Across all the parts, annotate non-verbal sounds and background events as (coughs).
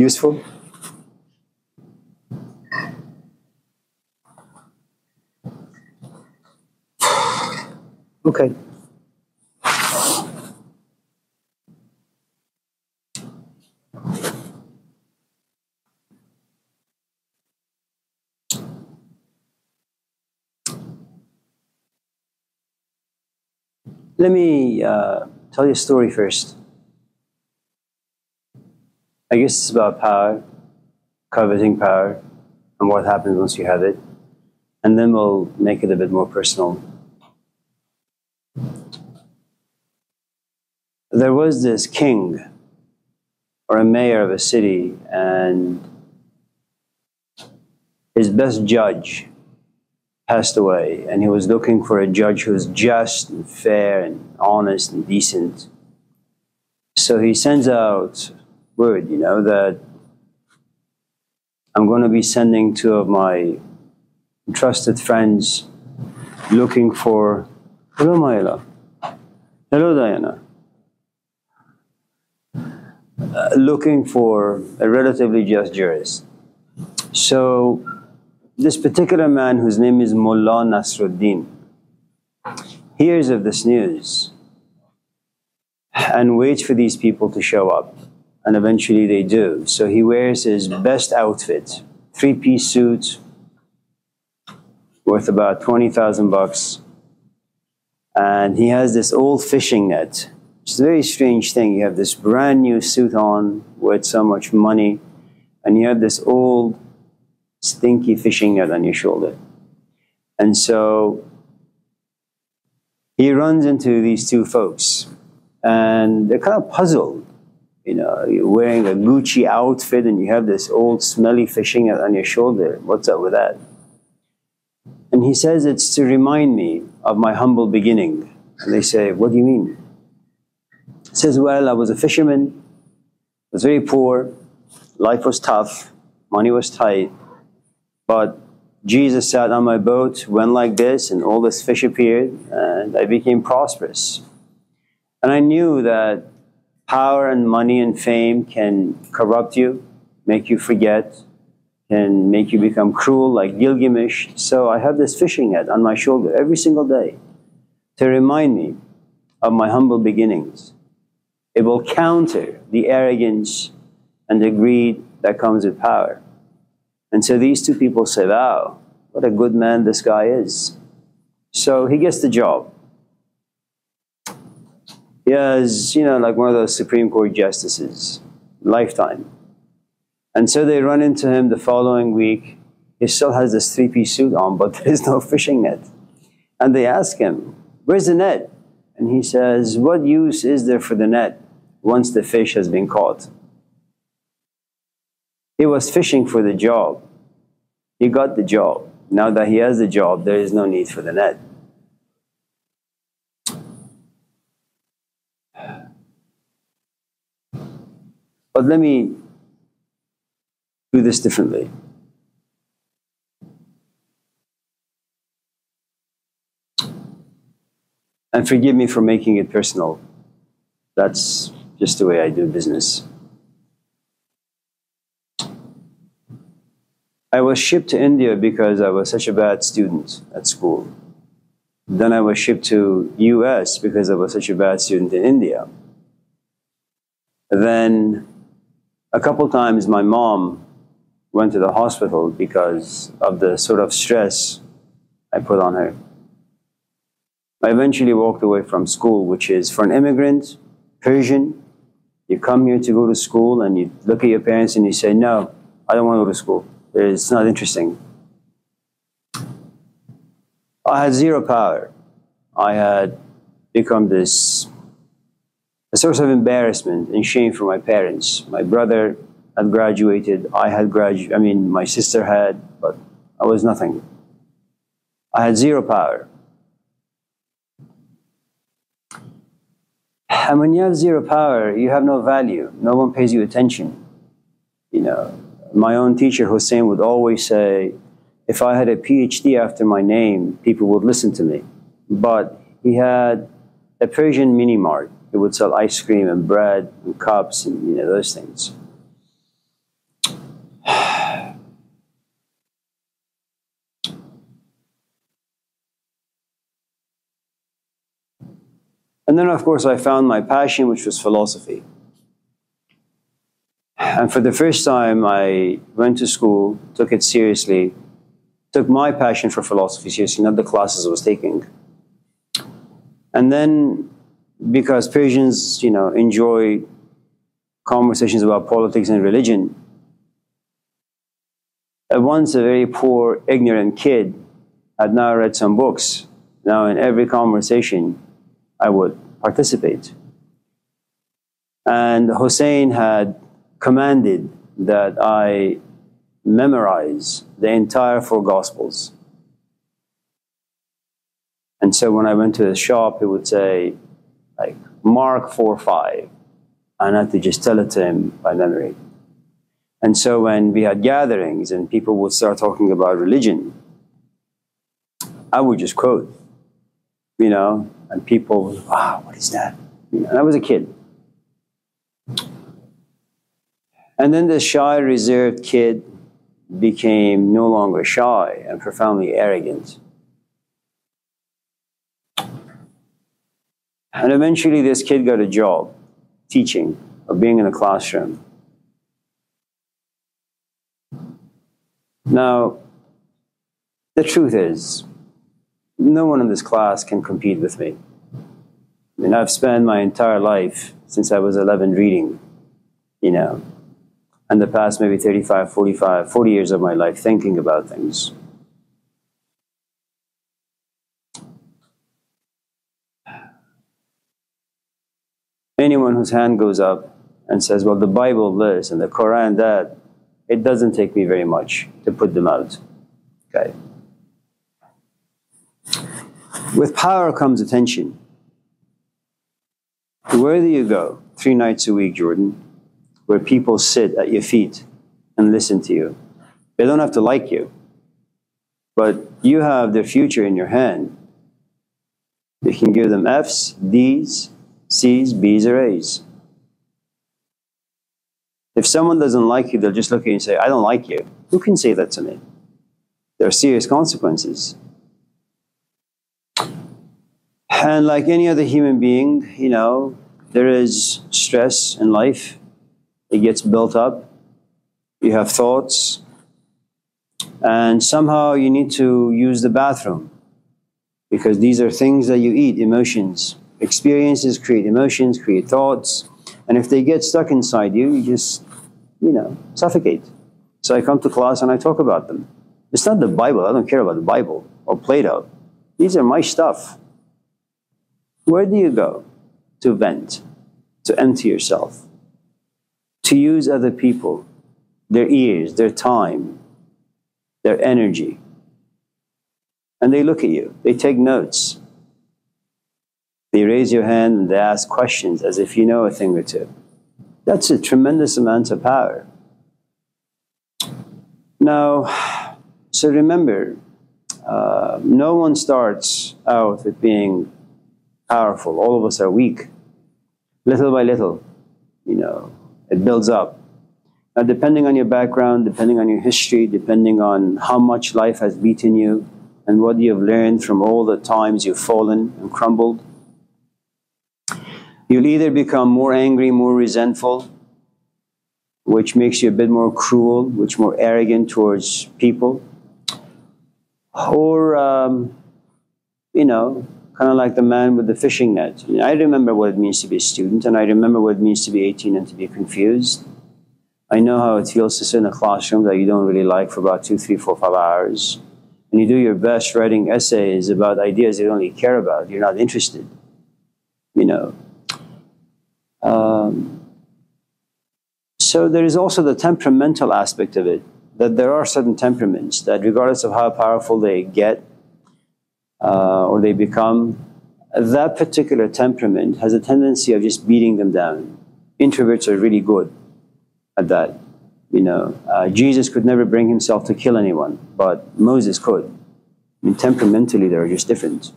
Useful? Okay. Let me uh, tell you a story first. I guess it's about power, coveting power, and what happens once you have it. And then we'll make it a bit more personal. There was this king or a mayor of a city, and his best judge passed away, and he was looking for a judge who was just and fair and honest and decent. So he sends out word, you know, that I'm going to be sending two of my trusted friends looking for. Hello, Maila. Hello, Diana. Uh, looking for a relatively just jurist. So this particular man, whose name is Mullah Nasruddin, hears of this news and waits for these people to show up. And eventually they do. So he wears his best outfit, three piece suit, worth about 20,000 bucks. And he has this old fishing net. It's a very strange thing. You have this brand new suit on worth so much money, and you have this old stinky fishing net on your shoulder. And so he runs into these two folks, and they're kind of puzzled. You know, you're wearing a Gucci outfit and you have this old smelly fishing on your shoulder. What's up with that? And he says it's to remind me of my humble beginning. And they say, What do you mean? He says, Well, I was a fisherman, I was very poor, life was tough, money was tight, but Jesus sat on my boat, went like this, and all this fish appeared, and I became prosperous. And I knew that power and money and fame can corrupt you, make you forget, can make you become cruel like Gilgamesh. So I have this fishing net on my shoulder every single day to remind me of my humble beginnings. It will counter the arrogance and the greed that comes with power. And so these two people say, wow, what a good man this guy is. So he gets the job. He has, you know, like one of those Supreme Court justices, lifetime. And so they run into him the following week. He still has this three piece suit on, but (laughs) there's no fishing net. And they ask him, Where's the net? And he says, What use is there for the net once the fish has been caught? He was fishing for the job. He got the job. Now that he has the job, there is no need for the net. But let me do this differently. And forgive me for making it personal. That's just the way I do business. I was shipped to India because I was such a bad student at school. Then I was shipped to US because I was such a bad student in India. Then a couple times my mom went to the hospital because of the sort of stress I put on her. I eventually walked away from school, which is for an immigrant, Persian, you come here to go to school and you look at your parents and you say, No, I don't want to go to school. It's not interesting. I had zero power. I had become this source of embarrassment and shame for my parents. My brother had graduated. I had graduated. I mean, my sister had, but I was nothing. I had zero power. And when you have zero power, you have no value. No one pays you attention. You know, my own teacher, Hussein, would always say, if I had a PhD after my name, people would listen to me. But he had a Persian mini mart. It would sell ice cream and bread and cups and you know those things. And then, of course, I found my passion, which was philosophy. And for the first time, I went to school, took it seriously, took my passion for philosophy seriously, not the classes I was taking. And then because Persians, you know, enjoy conversations about politics and religion, at once a very poor, ignorant kid had now read some books. Now, in every conversation, I would participate. And Hussein had commanded that I memorize the entire four Gospels. And so when I went to the shop, he would say, like, Mark 4 5. And I had to just tell it to him by memory. And so when we had gatherings and people would start talking about religion, I would just quote, you know, and people would, wow, what is that? And I was a kid. And then this shy, reserved kid became no longer shy and profoundly arrogant. And eventually, this kid got a job teaching or being in a classroom. Now, the truth is, no one in this class can compete with me. I mean, I've spent my entire life since I was 11 reading, you know, and the past maybe 35, 45, 40 years of my life thinking about things. Anyone whose hand goes up and says, well, the Bible this and the Quran that, it doesn't take me very much to put them out. Okay. With power comes attention. Where do you go? Three nights a week, Jordan where people sit at your feet and listen to you. They don't have to like you, but you have their future in your hand. You can give them F's, D's, C's, B's, or A's. If someone doesn't like you, they'll just look at you and say, I don't like you. Who can say that to me? There are serious consequences. And like any other human being, you know, there is stress in life it gets built up. You have thoughts. And somehow you need to use the bathroom because these are things that you eat, emotions. Experiences create emotions, create thoughts. And if they get stuck inside you, you just, you know, suffocate. So I come to class and I talk about them. It's not the Bible. I don't care about the Bible or Plato. These are my stuff. Where do you go to vent, to empty yourself? to use other people, their ears, their time, their energy. And they look at you, they take notes. They raise your hand and they ask questions as if you know a thing or two. That's a tremendous amount of power. Now, so remember, uh, no one starts out with being powerful. All of us are weak. Little by little, you know, it builds up. Now, depending on your background, depending on your history, depending on how much life has beaten you, and what you have learned from all the times you've fallen and crumbled, you'll either become more angry, more resentful, which makes you a bit more cruel, which more arrogant towards people, or um, you know, kind of like the man with the fishing net. I, I remember what it means to be a student, and I remember what it means to be 18 and to be confused. I know how it feels to sit in a classroom that you don't really like for about two, three, four, five hours. And you do your best writing essays about ideas you don't really care about. You're not interested. You know. Um, so there is also the temperamental aspect of it, that there are certain temperaments that regardless of how powerful they get, uh, or they become, that particular temperament has a tendency of just beating them down. Introverts are really good at that. You know, uh, Jesus could never bring himself to kill anyone, but Moses could. I mean, temperamentally, they're just different.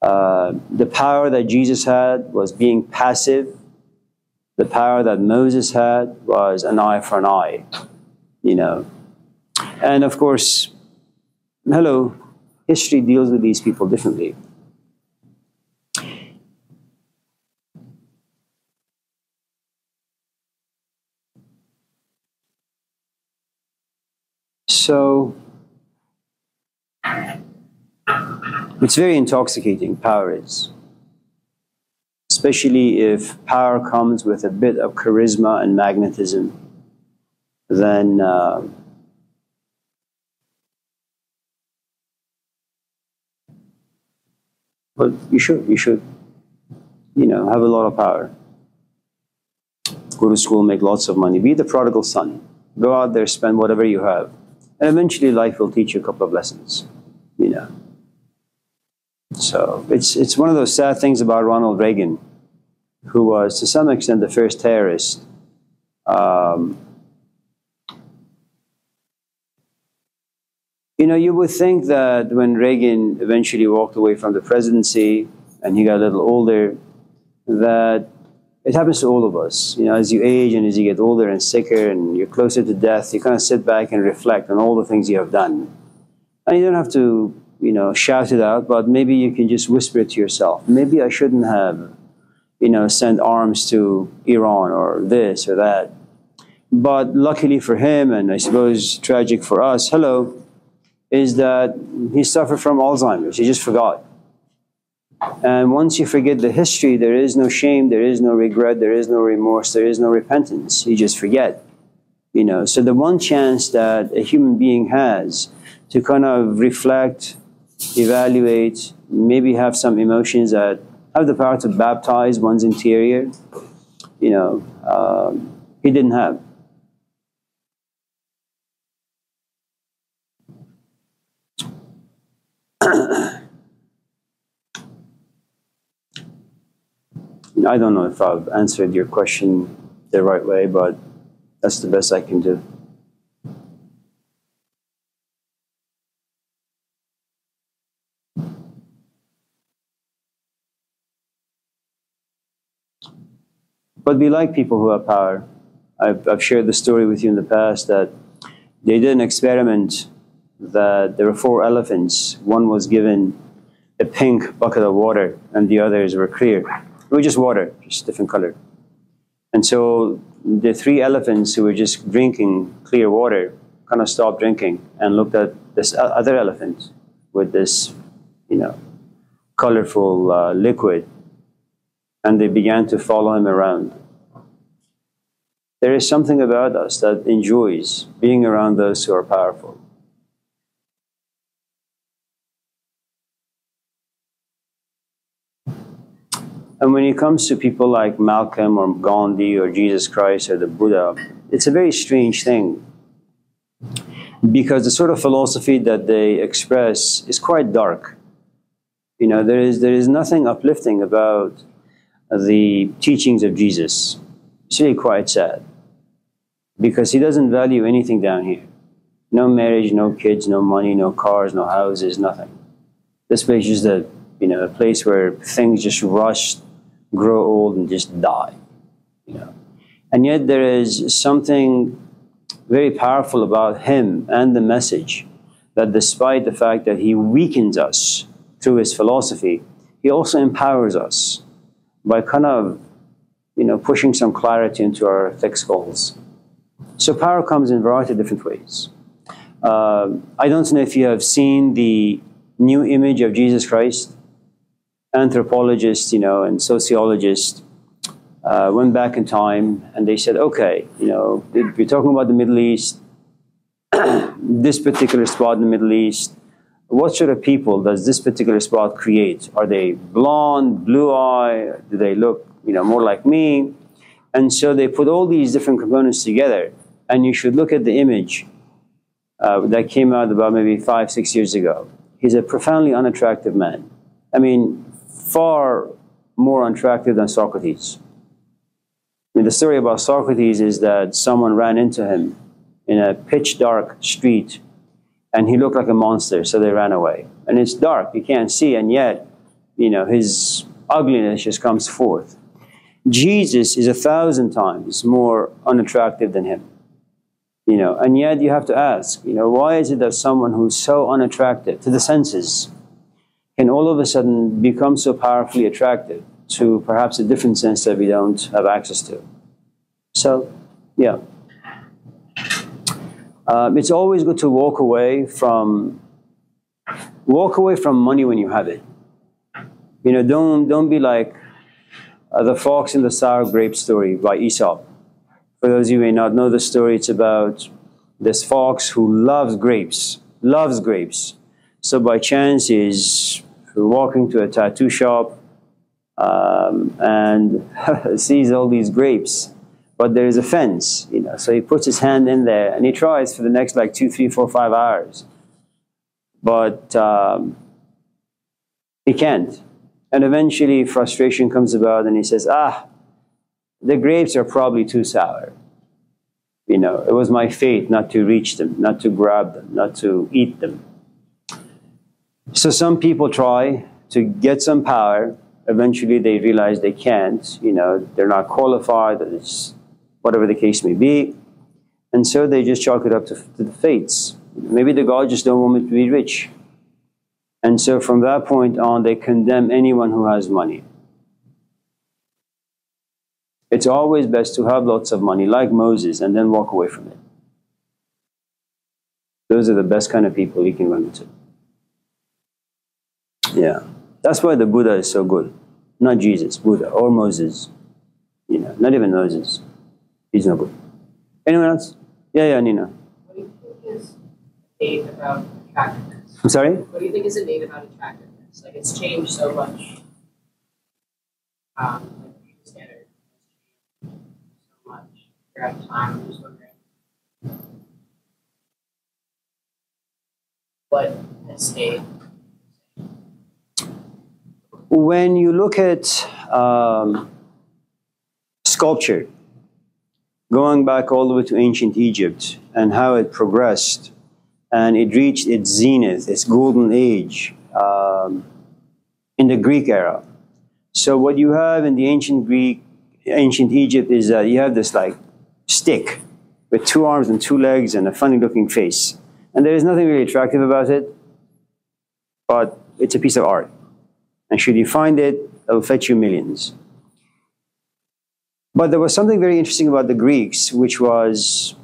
Uh, the power that Jesus had was being passive. The power that Moses had was an eye for an eye, you know. And of course, hello, history deals with these people differently. So it's very intoxicating, power is. Especially if power comes with a bit of charisma and magnetism, then uh, but you should, you should, you know, have a lot of power. Go to school, make lots of money. Be the prodigal son. Go out there, spend whatever you have. And eventually life will teach you a couple of lessons, you know. So it's, it's one of those sad things about Ronald Reagan, who was to some extent the first terrorist. Um, you know, you would think that when Reagan eventually walked away from the presidency and he got a little older, that it happens to all of us. You know, as you age and as you get older and sicker and you're closer to death, you kind of sit back and reflect on all the things you have done. And you don't have to, you know, shout it out, but maybe you can just whisper it to yourself. Maybe I shouldn't have, you know, sent arms to Iran or this or that. But luckily for him, and I suppose tragic for us, hello, is that he suffered from Alzheimer's. He just forgot. And once you forget the history, there is no shame, there is no regret, there is no remorse, there is no repentance. You just forget. You know, so the one chance that a human being has to kind of reflect, evaluate, maybe have some emotions that have the power to baptize one's interior, you know, um, he didn't have. I don't know if I've answered your question the right way, but that's the best I can do. But we like people who have power. I've, I've shared the story with you in the past that they did an experiment that there were four elephants. One was given a pink bucket of water, and the others were clear. It was just water, just different color. And so the three elephants who were just drinking clear water kind of stopped drinking and looked at this other elephant with this, you know, colorful uh, liquid, and they began to follow him around. There is something about us that enjoys being around those who are powerful. And when it comes to people like Malcolm or Gandhi or Jesus Christ or the Buddha, it's a very strange thing. Because the sort of philosophy that they express is quite dark. You know, there is, there is nothing uplifting about the teachings of Jesus. It's really quite sad. Because he doesn't value anything down here. No marriage, no kids, no money, no cars, no houses, nothing. This place is the, you know, a place where things just rush grow old and just die. You know. And yet there is something very powerful about him and the message that despite the fact that he weakens us through his philosophy, he also empowers us by kind of you know, pushing some clarity into our thick skulls. So power comes in a variety of different ways. Uh, I don't know if you have seen the new image of Jesus Christ anthropologists, you know, and sociologists uh, went back in time and they said, okay, you know, we're talking about the Middle East, (clears throat) this particular spot in the Middle East, what sort of people does this particular spot create? Are they blonde, blue eye? Do they look, you know, more like me? And so they put all these different components together, and you should look at the image uh, that came out about maybe five, six years ago. He's a profoundly unattractive man. I mean, far more unattractive than Socrates. I mean, the story about Socrates is that someone ran into him in a pitch dark street and he looked like a monster, so they ran away. And it's dark, you can't see, and yet, you know, his ugliness just comes forth. Jesus is a thousand times more unattractive than him. You know, and yet you have to ask, you know, why is it that someone who's so unattractive to the senses, can all of a sudden become so powerfully attractive to perhaps a different sense that we don't have access to. So, yeah. Um, it's always good to walk away from walk away from money when you have it. You know, don't don't be like uh, the fox and the sour grape story by Aesop. For those of you who may not know the story, it's about this fox who loves grapes, loves grapes. So by chance, he's walking to a tattoo shop um, and (laughs) sees all these grapes, but there is a fence, you know. So he puts his hand in there and he tries for the next like two, three, four, five hours, but um, he can't. And eventually, frustration comes about, and he says, "Ah, the grapes are probably too sour." You know, it was my fate not to reach them, not to grab them, not to eat them. So some people try to get some power. Eventually, they realize they can't. You know, they're not qualified. It's whatever the case may be, and so they just chalk it up to, to the fates. Maybe the gods just don't want me to be rich, and so from that point on, they condemn anyone who has money. It's always best to have lots of money, like Moses, and then walk away from it. Those are the best kind of people you can run into. Yeah. That's why the Buddha is so good. Not Jesus, Buddha, or Moses. You know, not even Moses. Good. Anyone else? Yeah, yeah, Nina. What do you think is innate about attractiveness? I'm sorry? What do you think is innate about attractiveness? Like, it's changed so much. Um, like, beauty standard has changed so much throughout time. I'm just wondering what has stayed when you look at um, sculpture, going back all the way to ancient Egypt and how it progressed, and it reached its zenith, its golden age um, in the Greek era. So what you have in the ancient Greek, ancient Egypt is that you have this like stick with two arms and two legs and a funny looking face. And there is nothing really attractive about it, but it's a piece of art. And should you find it, it'll fetch you millions. But there was something very interesting about the Greeks, which was,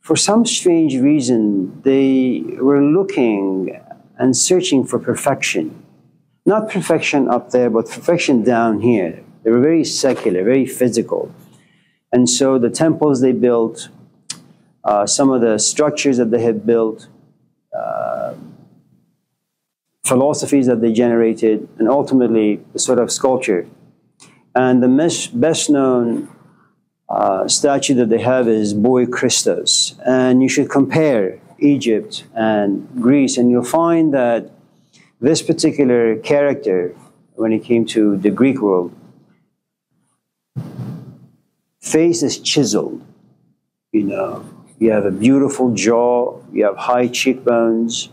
for some strange reason, they were looking and searching for perfection. Not perfection up there, but perfection down here. They were very secular, very physical. And so the temples they built, uh, some of the structures that they had built, uh, philosophies that they generated, and ultimately the sort of sculpture. And the best known uh, statue that they have is Boy Christos. And you should compare Egypt and Greece, and you'll find that this particular character, when it came to the Greek world, face is chiseled. You know, you have a beautiful jaw, you have high cheekbones,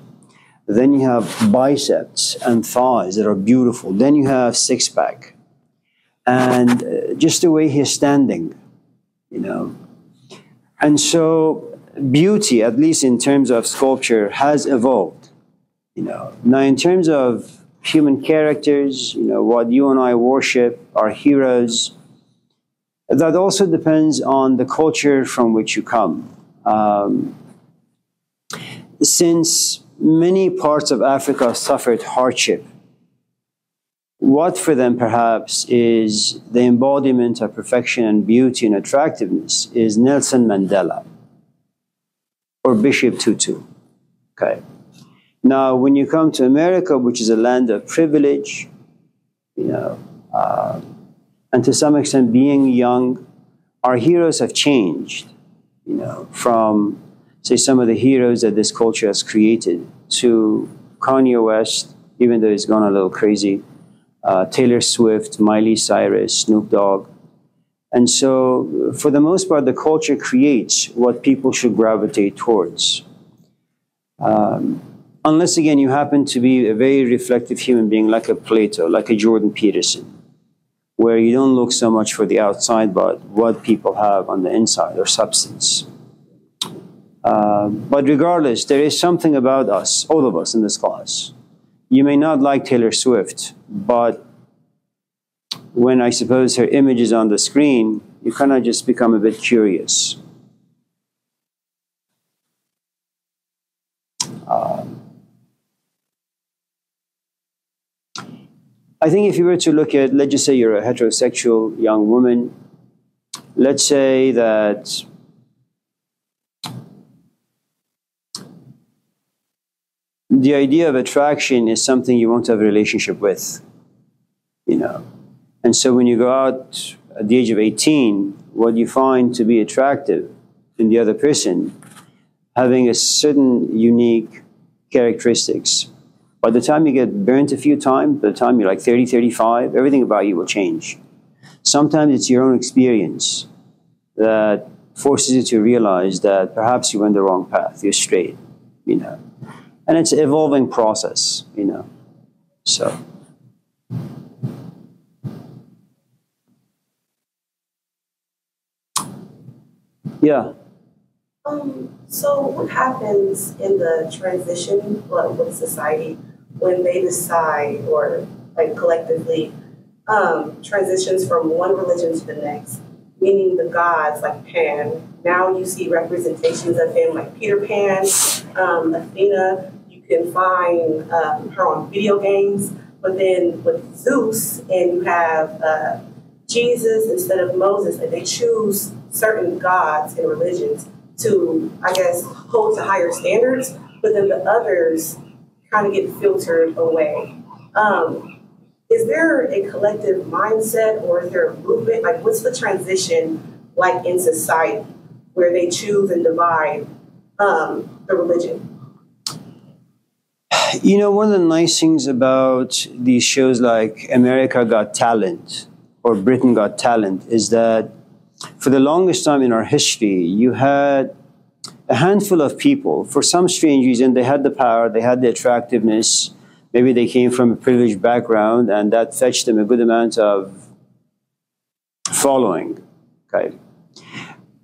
then you have biceps and thighs that are beautiful. Then you have six pack. And uh, just the way he's standing, you know. And so beauty, at least in terms of sculpture, has evolved. You know. Now in terms of human characters, you know, what you and I worship, our heroes, that also depends on the culture from which you come. Um, since many parts of Africa suffered hardship. What for them perhaps is the embodiment of perfection and beauty and attractiveness is Nelson Mandela or Bishop Tutu. Okay. Now, when you come to America, which is a land of privilege, you know, uh, and to some extent being young, our heroes have changed, you know, from say, some of the heroes that this culture has created to Kanye West, even though he's gone a little crazy, uh, Taylor Swift, Miley Cyrus, Snoop Dogg. And so, for the most part, the culture creates what people should gravitate towards. Um, unless, again, you happen to be a very reflective human being like a Plato, like a Jordan Peterson, where you don't look so much for the outside, but what people have on the inside or substance. Uh, but regardless, there is something about us, all of us in this class. You may not like Taylor Swift, but when I suppose her image is on the screen, you kind of just become a bit curious. Um, I think if you were to look at, let's just say you're a heterosexual young woman, let's say that the idea of attraction is something you want to have a relationship with, you know. And so when you go out at the age of 18, what you find to be attractive in the other person, having a certain unique characteristics. By the time you get burnt a few times, by the time you're like 30, 35, everything about you will change. Sometimes it's your own experience that forces you to realize that perhaps you went the wrong path, you're straight, you know and it's an evolving process, you know. So. Yeah. Um, so what happens in the transition with society when they decide or like collectively um, transitions from one religion to the next, meaning the gods like Pan. Now you see representations of him like Peter Pan, um, Athena, can find um, her on video games. But then with Zeus, and you have uh, Jesus instead of Moses, and they choose certain gods and religions to, I guess, hold to higher standards, but then the others kind of get filtered away. Um, is there a collective mindset or is there a movement? Like, what's the transition like in society where they choose and divide um, the religion? You know, one of the nice things about these shows like America Got Talent or Britain Got Talent is that for the longest time in our history, you had a handful of people, for some strange reason, they had the power, they had the attractiveness, maybe they came from a privileged background, and that fetched them a good amount of following. Okay.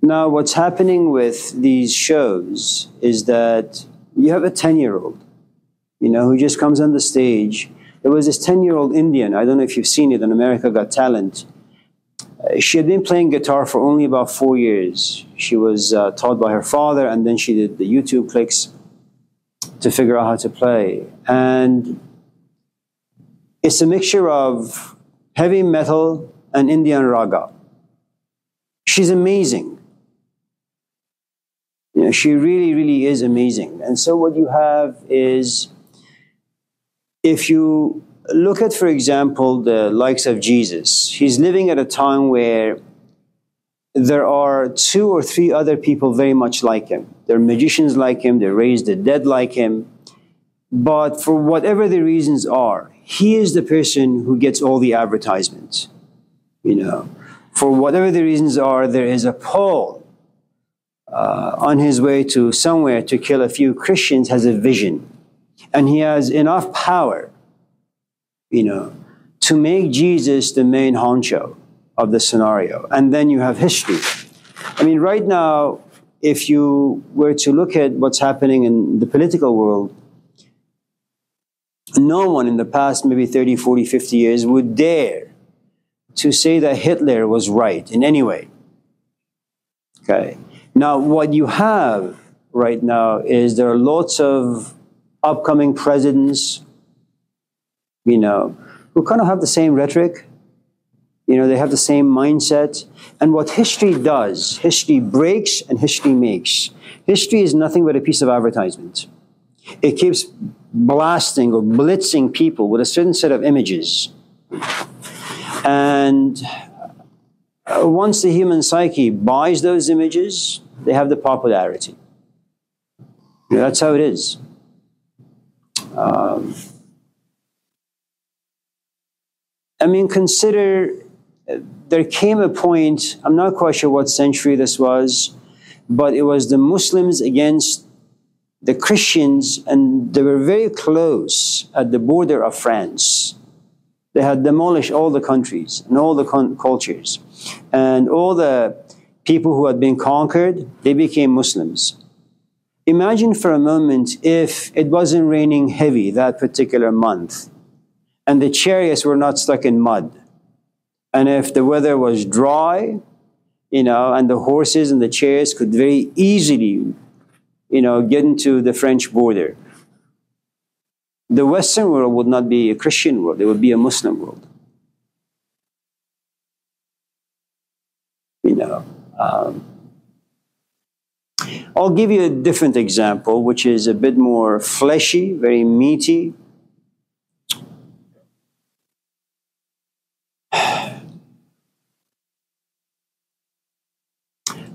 Now, what's happening with these shows is that you have a 10 year old you know, who just comes on the stage. There was this 10 year old Indian, I don't know if you've seen it on America Got Talent. Uh, she had been playing guitar for only about four years. She was uh, taught by her father, and then she did the YouTube clicks to figure out how to play. And it's a mixture of heavy metal and Indian raga. She's amazing. You know, she really, really is amazing. And so what you have is if you look at, for example, the likes of Jesus, he's living at a time where there are two or three other people very much like him. They're magicians like him, they raise the dead like him. But for whatever the reasons are, he is the person who gets all the advertisements. You know, for whatever the reasons are, there is a Paul uh, on his way to somewhere to kill a few Christians has a vision and he has enough power, you know, to make Jesus the main honcho of the scenario. And then you have history. I mean, right now, if you were to look at what's happening in the political world, no one in the past maybe 30, 40, 50 years would dare to say that Hitler was right in any way. Okay. Now, what you have right now is there are lots of upcoming presidents, you know, who kind of have the same rhetoric. You know, they have the same mindset. And what history does, history breaks and history makes. History is nothing but a piece of advertisement. It keeps blasting or blitzing people with a certain set of images. And uh, once the human psyche buys those images, they have the popularity. That's how it is. Um, I mean, consider there came a point, I'm not quite sure what century this was, but it was the Muslims against the Christians, and they were very close at the border of France. They had demolished all the countries and all the cultures. And all the people who had been conquered, they became Muslims. Imagine for a moment if it wasn't raining heavy that particular month and the chariots were not stuck in mud. And if the weather was dry, you know, and the horses and the chariots could very easily, you know, get into the French border. the Western world would not be a Christian world, it would be a Muslim world. You know, um, I'll give you a different example, which is a bit more fleshy, very meaty.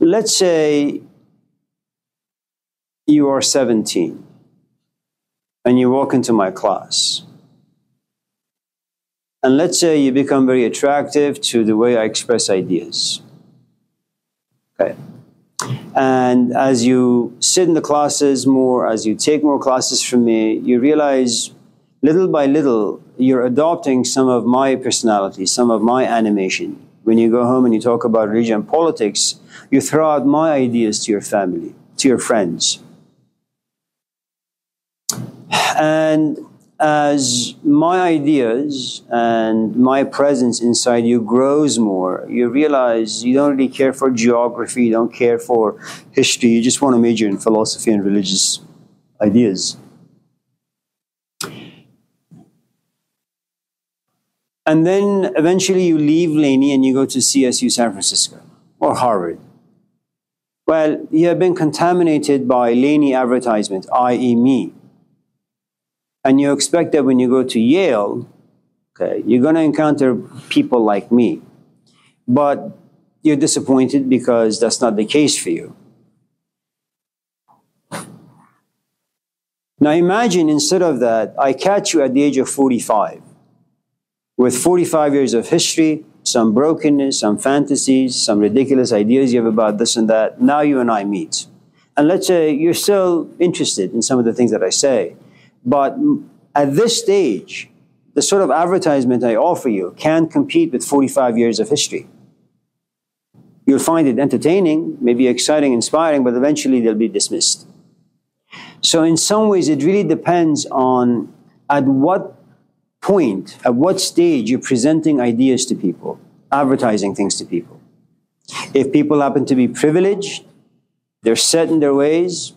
Let's say you are 17 and you walk into my class. And let's say you become very attractive to the way I express ideas. Okay. And as you sit in the classes more, as you take more classes from me, you realize little by little you're adopting some of my personality, some of my animation. When you go home and you talk about religion and politics, you throw out my ideas to your family, to your friends. And as my ideas and my presence inside you grows more, you realize you don't really care for geography, you don't care for history, you just want to major in philosophy and religious ideas. And then eventually you leave Laney and you go to CSU San Francisco or Harvard. Well, you have been contaminated by Laney advertisement, i.e., me and you expect that when you go to Yale, okay, you're going to encounter people like me. But you're disappointed because that's not the case for you. Now imagine instead of that, I catch you at the age of 45 with 45 years of history, some brokenness, some fantasies, some ridiculous ideas you have about this and that. Now you and I meet. And let's say you're still interested in some of the things that I say. But at this stage, the sort of advertisement I offer you can't compete with 45 years of history. You'll find it entertaining, maybe exciting, inspiring, but eventually they'll be dismissed. So, in some ways, it really depends on at what point, at what stage you're presenting ideas to people, advertising things to people. If people happen to be privileged, they're set in their ways,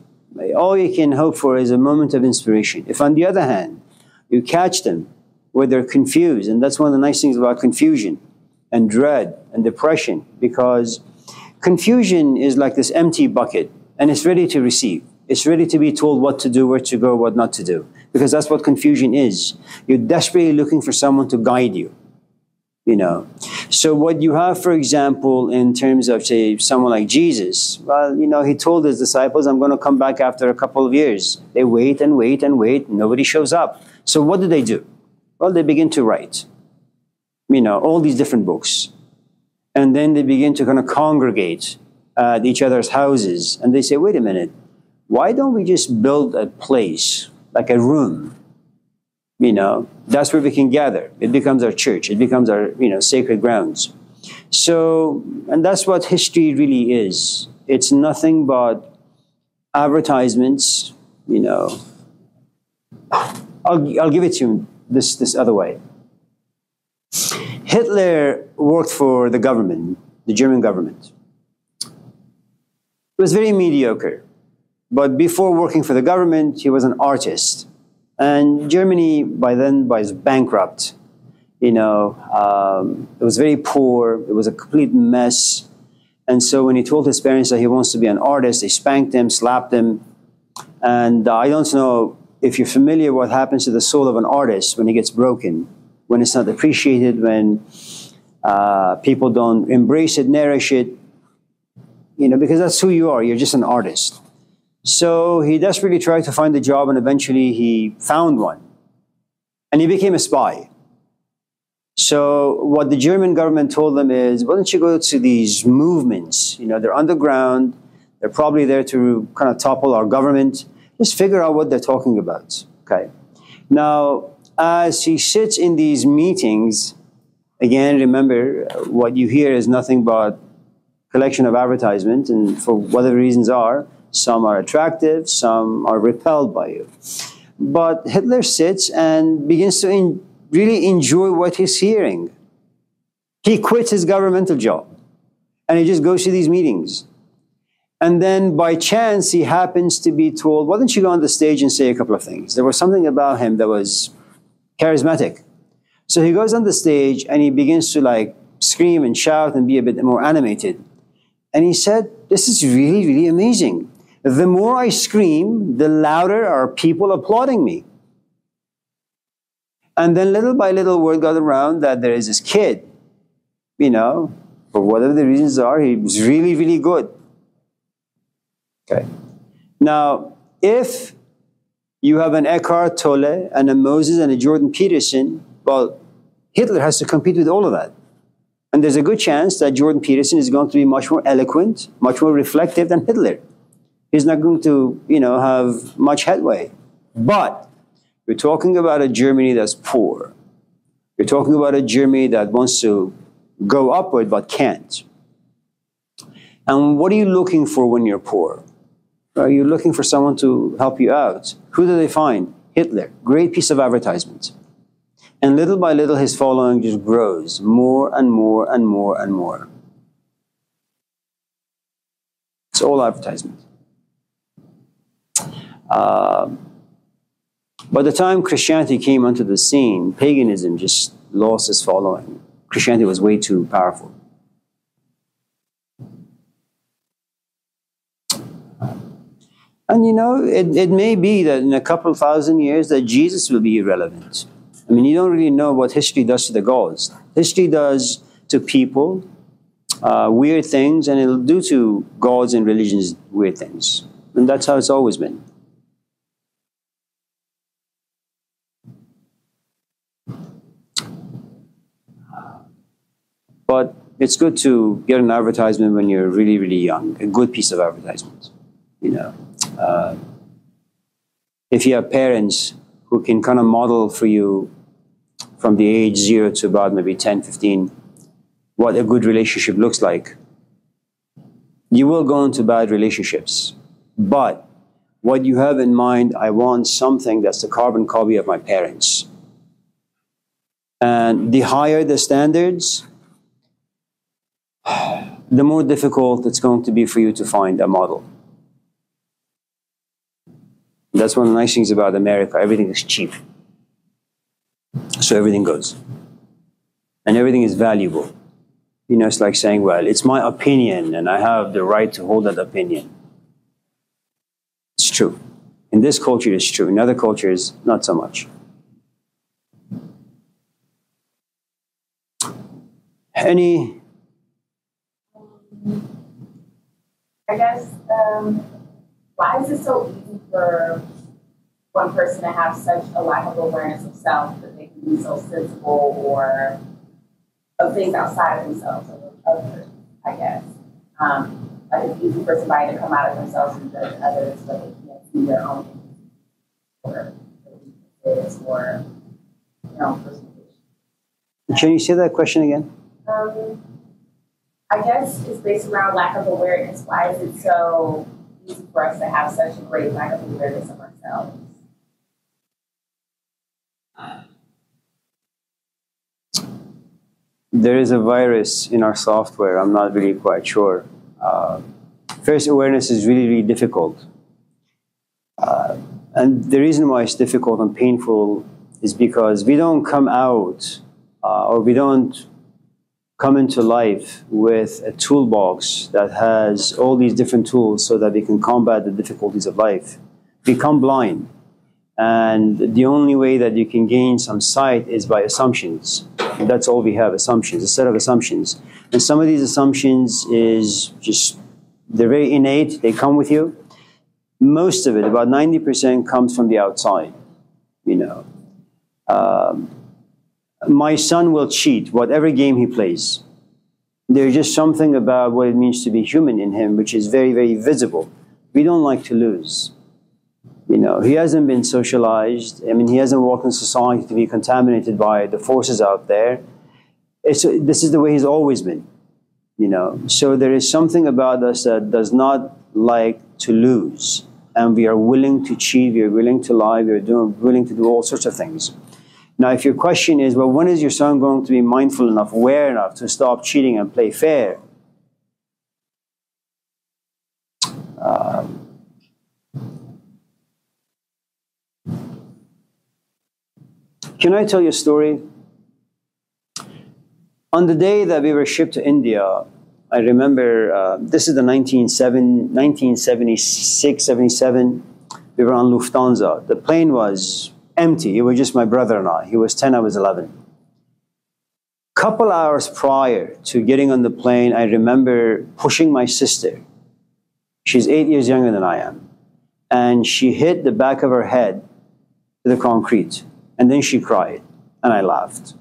all you can hope for is a moment of inspiration. If, on the other hand, you catch them where they're confused, and that's one of the nice things about confusion and dread and depression, because confusion is like this empty bucket, and it's ready to receive. It's ready to be told what to do, where to go, what not to do, because that's what confusion is. You're desperately looking for someone to guide you you know. So what you have for example in terms of say someone like jesus well you know he told his disciples i'm going to come back after a couple of years. They wait and wait and wait. Nobody shows up. So what do they do? Well they begin to write you know all these different books. And then they begin to kind of congregate at each other's houses. And they say wait a minute. Why don't we just build a place like a room you know, that's where we can gather. It becomes our church. It becomes our, you know, sacred grounds. So, and that's what history really is. It's nothing but advertisements, you know. I'll, I'll give it to you this, this other way. Hitler worked for the government, the German government. It was very mediocre. But before working for the government, he was an artist. And Germany by then was bankrupt. You know, um, it was very poor. It was a complete mess. And so when he told his parents that he wants to be an artist, they spanked him, slapped him. And uh, I don't know if you're familiar what happens to the soul of an artist when it gets broken, when it's not appreciated, when uh, people don't embrace it, nourish it, you know, because that's who you are. You're just an artist. So he desperately tried to find a job and eventually he found one. And he became a spy. So what the German government told them is, why don't you go to these movements? You know, they're underground. They're probably there to kind of topple our government. Just figure out what they're talking about. Okay. Now, as he sits in these meetings, again, remember what you hear is nothing but collection of advertisement, and for whatever reasons are, some are attractive, some are repelled by you. But Hitler sits and begins to in, really enjoy what he's hearing. He quits his governmental job and he just goes to these meetings. And then by chance, he happens to be told, why don't you go on the stage and say a couple of things? There was something about him that was charismatic. So he goes on the stage and he begins to like scream and shout and be a bit more animated. And he said, This is really, really amazing. The more I scream, the louder are people applauding me. And then little by little, word got around that there is this kid, you know, for whatever the reasons are, he was really, really good. Okay. Now, if you have an Eckhart Tolle and a Moses and a Jordan Peterson, well, Hitler has to compete with all of that. And there's a good chance that Jordan Peterson is going to be much more eloquent, much more reflective than Hitler. He's not going to, you know, have much headway. But we're talking about a Germany that's poor. We're talking about a Germany that wants to go upward but can't. And what are you looking for when you're poor? Are you looking for someone to help you out? Who do they find? Hitler. Great piece of advertisement. And little by little, his following just grows more and more and more and more. It's all advertisement. Uh, by the time Christianity came onto the scene, paganism just lost its following. Christianity was way too powerful. And you know, it, it may be that in a couple thousand years that Jesus will be irrelevant. I mean, you don't really know what history does to the gods. History does to people uh, weird things, and it'll do to gods and religions weird things. And that's how it's always been. But it's good to get an advertisement when you're really, really young, a good piece of advertisement. You know, uh, if you have parents who can kind of model for you from the age zero to about maybe 10, 15, what a good relationship looks like, you will go into bad relationships. But what you have in mind, I want something that's the carbon copy of my parents. And the higher the standards, (sighs) the more difficult it's going to be for you to find a model. That's one of the nice things about America. Everything is cheap. So everything goes. And everything is valuable. You know, it's like saying, well, it's my opinion and I have the right to hold that opinion. It's true. In this culture, it's true. In other cultures, not so much. Any I guess, um, why is it so easy for one person to have such a lack of awareness of self that they can be so sensible or of things outside of themselves or others, I guess. Um, like it's easy for somebody to come out of themselves and judge others, but they can't see their own or weaknesses or you know, personal Can you say that question again? Um, I guess it's based around lack of awareness. Why is it so easy for us to have such a great lack of awareness of ourselves? There is a virus in our software. I'm not really quite sure. Uh, first, awareness is really, really difficult. Uh, and the reason why it's difficult and painful is because we don't come out uh, or we don't come into life with a toolbox that has all these different tools so that we can combat the difficulties of life. Become blind. And the only way that you can gain some sight is by assumptions. And that's all we have, assumptions, a set of assumptions. And some of these assumptions is just, they're very innate, they come with you. Most of it, about 90%, comes from the outside, you know. Um, my son will cheat whatever game he plays. There's just something about what it means to be human in him, which is very, very visible. We don't like to lose. You know, he hasn't been socialized. I mean, he hasn't walked in society to be contaminated by the forces out there. It's, this is the way he's always been. You know, so there is something about us that does not like to lose, and we are willing to cheat. We are willing to lie. We are doing, willing to do all sorts of things. Now, if your question is, well, when is your son going to be mindful enough, aware enough to stop cheating and play fair? Um, can I tell you a story? On the day that we were shipped to India, I remember uh, this is the 1976, 77. We were on Lufthansa. The plane was empty. It was just my brother and I. He was 10, I was 11. A Couple hours prior to getting on the plane, I remember pushing my sister. She's eight years younger than I am. And she hit the back of her head to the concrete. And then she cried. And I laughed.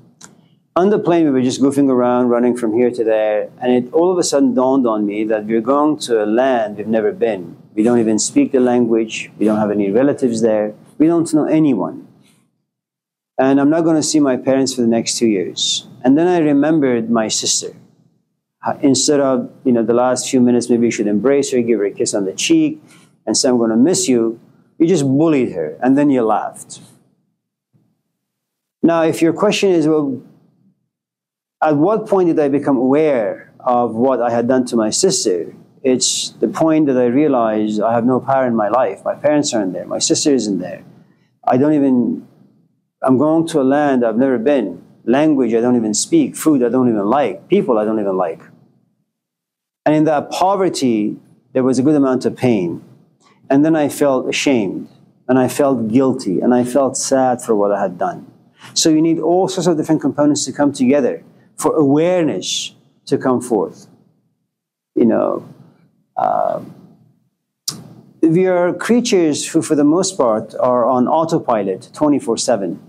On the plane, we were just goofing around, running from here to there. And it all of a sudden dawned on me that we're going to a land we've never been. We don't even speak the language. We don't have any relatives there. We don't know anyone. And I'm not going to see my parents for the next two years. And then I remembered my sister. Instead of, you know, the last few minutes, maybe you should embrace her, give her a kiss on the cheek, and say, I'm going to miss you. You just bullied her, and then you laughed. Now, if your question is, well, at what point did I become aware of what I had done to my sister? It's the point that I realized I have no power in my life. My parents aren't there. My sister isn't there. I don't even, I'm going to a land I've never been. Language I don't even speak. Food I don't even like. People I don't even like. And in that poverty, there was a good amount of pain. And then I felt ashamed. And I felt guilty. And I felt sad for what I had done. So you need all sorts of different components to come together for awareness to come forth. You know, uh, we are creatures who, for the most part, are on autopilot 24 7.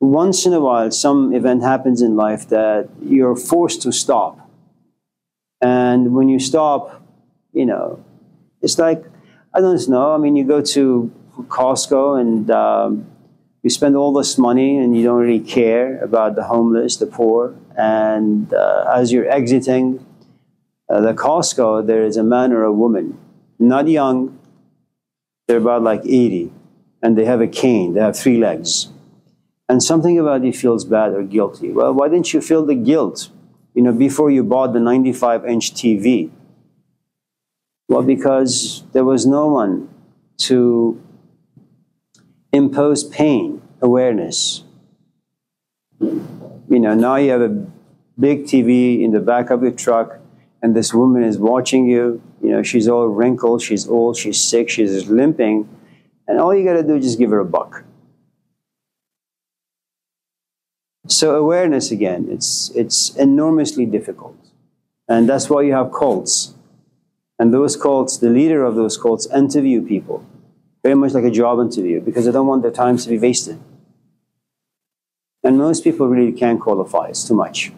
Once in a while, some event happens in life that you're forced to stop. And when you stop, you know, it's like, I don't know, I mean, you go to Costco and um, you spend all this money and you don't really care about the homeless, the poor. And uh, as you're exiting uh, the Costco, there is a man or a woman, not young, they're about like 80, and they have a cane, they have three legs. And something about you feels bad or guilty. Well, why didn't you feel the guilt, you know, before you bought the 95 inch TV? Well, because there was no one to impose pain awareness. You know, now you have a big TV in the back of your truck, and this woman is watching you. You know, she's all wrinkled, she's old, she's sick, she's limping, and all you got to do is just give her a buck. So awareness again, it's it's enormously difficult, and that's why you have cults, and those cults, the leader of those cults, interview people very much like a job interview because they don't want their time to be wasted. And most people really can't qualify, it's too much.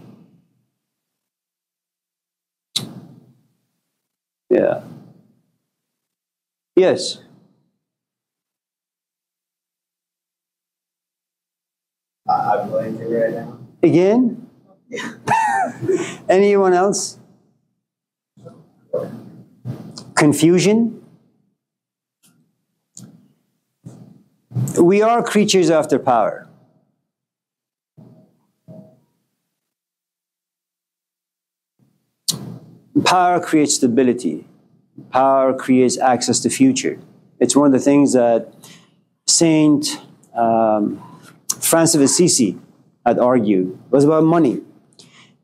Yeah. Yes. I'm to right now. Again? (laughs) Anyone else? Confusion? We are creatures after power. Power creates stability. Power creates access to future. It's one of the things that Saint um, Francis of Assisi had argued it was about money.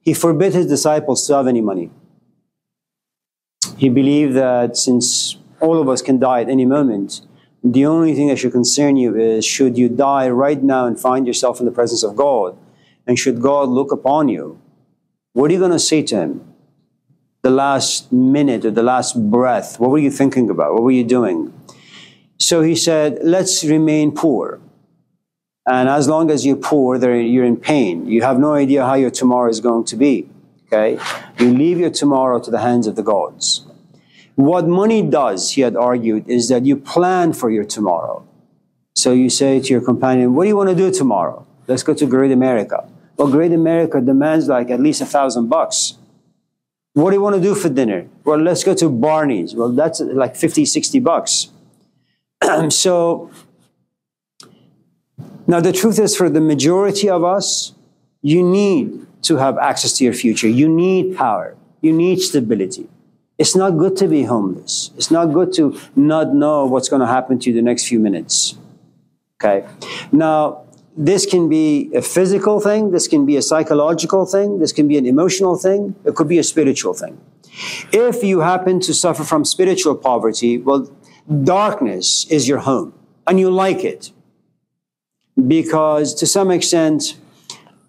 He forbid his disciples to have any money. He believed that since all of us can die at any moment, the only thing that should concern you is should you die right now and find yourself in the presence of God, and should God look upon you, what are you going to say to Him? The last minute or the last breath, what were you thinking about? What were you doing? So he said, let's remain poor. And as long as you're poor, you're in pain. You have no idea how your tomorrow is going to be. Okay? You leave your tomorrow to the hands of the gods. What money does, he had argued, is that you plan for your tomorrow. So you say to your companion, What do you want to do tomorrow? Let's go to Great America. Well, Great America demands like at least a thousand bucks. What do you want to do for dinner? Well, let's go to Barney's. Well, that's like 50, 60 bucks. (clears throat) so now the truth is, for the majority of us, you need to have access to your future. You need power. You need stability. It's not good to be homeless. It's not good to not know what's going to happen to you the next few minutes. Okay? Now, this can be a physical thing, this can be a psychological thing, this can be an emotional thing, it could be a spiritual thing. If you happen to suffer from spiritual poverty, well, darkness is your home and you like it because to some extent,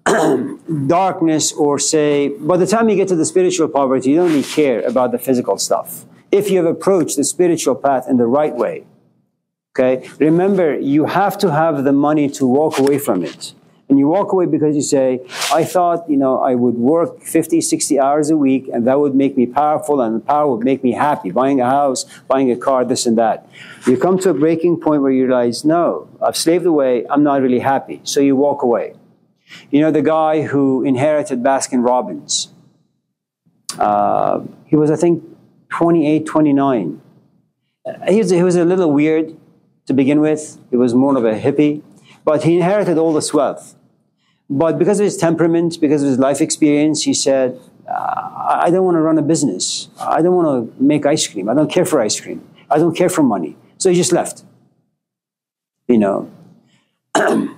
(clears throat) darkness or say, by the time you get to the spiritual poverty, you don't really care about the physical stuff. If you have approached the spiritual path in the right way, okay, remember, you have to have the money to walk away from it. And you walk away because you say, I thought, you know, I would work 50, 60 hours a week and that would make me powerful and the power would make me happy, buying a house, buying a car, this and that. You come to a breaking point where you realize, no, I've slaved away, I'm not really happy. So you walk away. You know, the guy who inherited Baskin Robbins, uh, he was, I think, 28, 29. He was, he was a little weird to begin with. He was more of a hippie, but he inherited all this wealth. But because of his temperament, because of his life experience, he said, I don't want to run a business. I don't want to make ice cream. I don't care for ice cream. I don't care for money. So he just left. You know. (clears throat)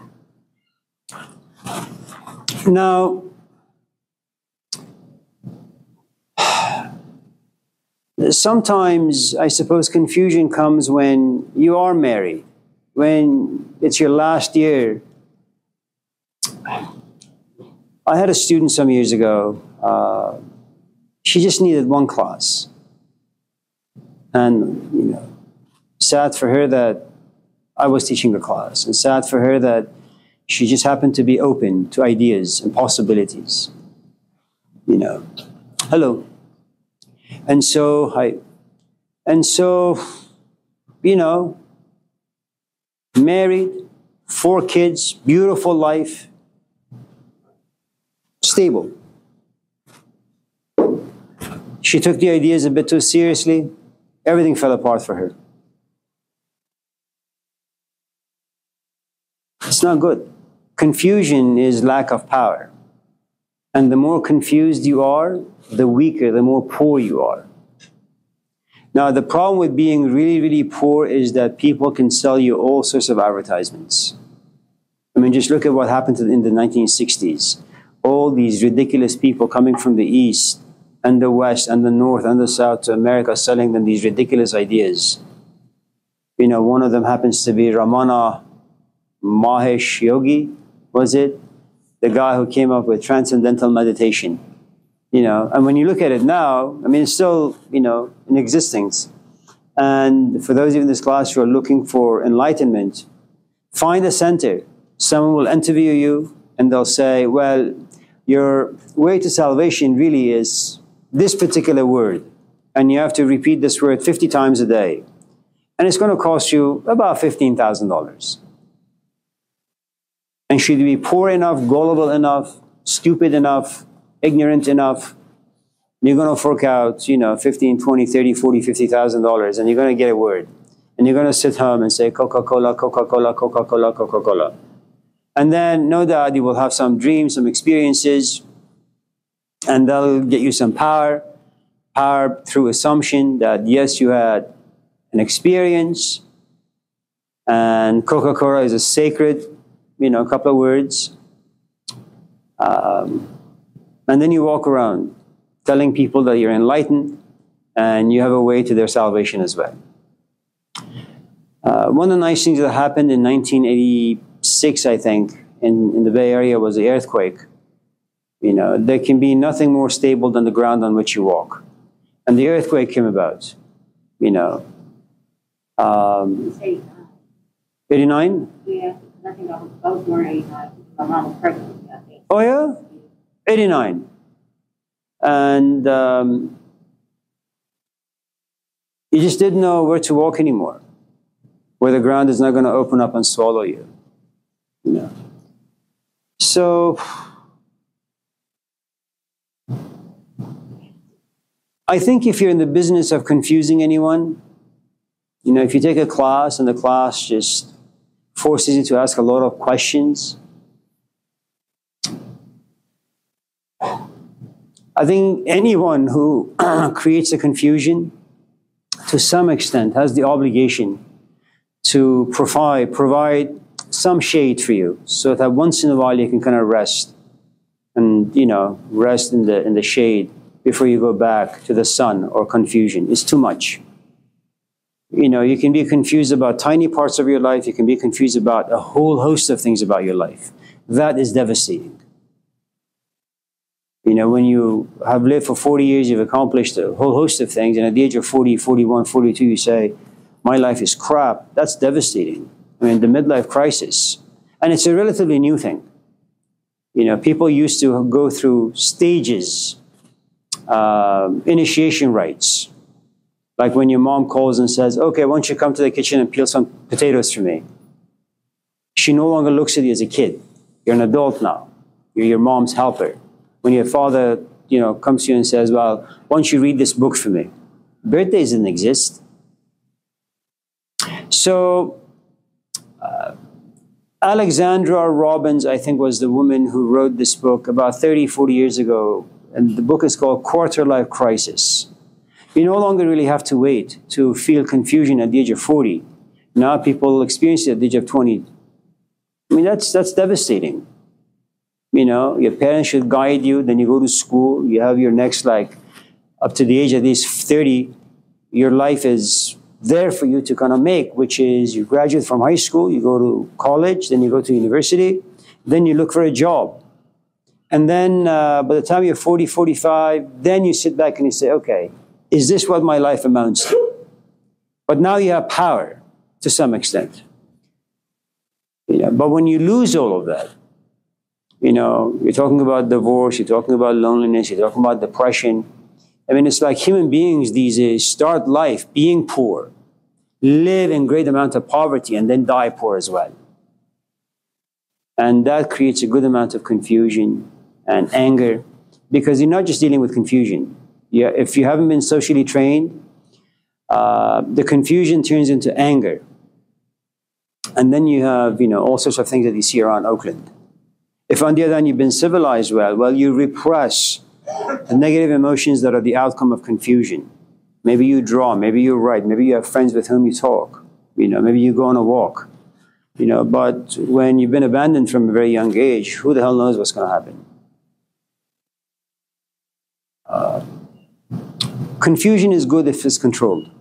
now, sometimes I suppose confusion comes when you are married, when it's your last year I had a student some years ago. Uh, she just needed one class, and you know, sad for her that I was teaching the class, and sad for her that she just happened to be open to ideas and possibilities. You know, hello, and so I, and so, you know, married, four kids, beautiful life stable. She took the ideas a bit too seriously. Everything fell apart for her. It's not good. Confusion is lack of power. And the more confused you are, the weaker, the more poor you are. Now, the problem with being really, really poor is that people can sell you all sorts of advertisements. I mean, just look at what happened in the 1960s all these ridiculous people coming from the east and the west and the north and the south to America selling them these ridiculous ideas. You know, one of them happens to be Ramana Mahesh Yogi, was it? The guy who came up with transcendental meditation. You know, and when you look at it now, I mean, it's still, you know, in existence. And for those of you in this class who are looking for enlightenment, find a center. Someone will interview you and they'll say, well, your way to salvation really is this particular word. And you have to repeat this word 50 times a day. And it's going to cost you about $15,000. And should you be poor enough, gullible enough, stupid enough, ignorant enough, you're going to fork out, you know, 15, 20, 30, 40, 50,000 dollars and you're going to get a word. And you're going to sit home and say Coca-Cola, Coca-Cola, Coca-Cola, Coca-Cola. And then, no doubt, you will have some dreams, some experiences, and that'll get you some power. Power through assumption that, yes, you had an experience, and Coca Cola is a sacred, you know, a couple of words. Um, and then you walk around telling people that you're enlightened and you have a way to their salvation as well. Uh, one of the nice things that happened in 1986, I think, in, in the Bay Area was the earthquake. You know, there can be nothing more stable than the ground on which you walk. And the earthquake came about, you know. Um, 89? Yeah, I think I was, I was born 89. My mom was pregnant. Oh, yeah? 89. And um, you just didn't know where to walk anymore, where the ground is not going to open up and swallow you. Yeah. So I think if you're in the business of confusing anyone, you know, if you take a class and the class just forces you to ask a lot of questions, I think anyone who (clears throat) creates a confusion to some extent has the obligation to provide, provide some shade for you so that once in a while you can kind of rest and, you know, rest in the, in the shade before you go back to the sun or confusion. It's too much. You know, you can be confused about tiny parts of your life. You can be confused about a whole host of things about your life. That is devastating. You know, when you have lived for 40 years, you've accomplished a whole host of things, and at the age of 40, 41, 42, you say, My life is crap. That's devastating. I mean, the midlife crisis. And it's a relatively new thing. You know, people used to go through stages, uh, initiation rites. Like when your mom calls and says, Okay, why don't you come to the kitchen and peel some potatoes for me? She no longer looks at you as a kid. You're an adult now. You're your mom's helper when your father, you know, comes to you and says, well, why don't you read this book for me? Birthdays didn't exist. So, uh, Alexandra Robbins, I think, was the woman who wrote this book about 30, 40 years ago. And the book is called Quarter Life Crisis. You no longer really have to wait to feel confusion at the age of 40. Now people experience it at the age of 20. I mean, that's, that's devastating. You know, your parents should guide you. Then you go to school. You have your next, like, up to the age of least 30, your life is there for you to kind of make, which is you graduate from high school, you go to college, then you go to university, then you look for a job. And then uh, by the time you're 40, 45, then you sit back and you say, okay, is this what my life amounts to? But now you have power to some extent. You know, but when you lose all of that, you know, you're talking about divorce, you're talking about loneliness, you're talking about depression. I mean, it's like human beings these days start life being poor, live in great amount of poverty, and then die poor as well. And that creates a good amount of confusion and anger because you're not just dealing with confusion. Yeah, if you haven't been socially trained, uh, the confusion turns into anger. And then you have, you know, all sorts of things that you see around Oakland. If on the other hand you've been civilized well, well, you repress the negative emotions that are the outcome of confusion. Maybe you draw, maybe you write, maybe you have friends with whom you talk, you know, maybe you go on a walk. You know, but when you've been abandoned from a very young age, who the hell knows what's going to happen? Confusion is good if it's controlled,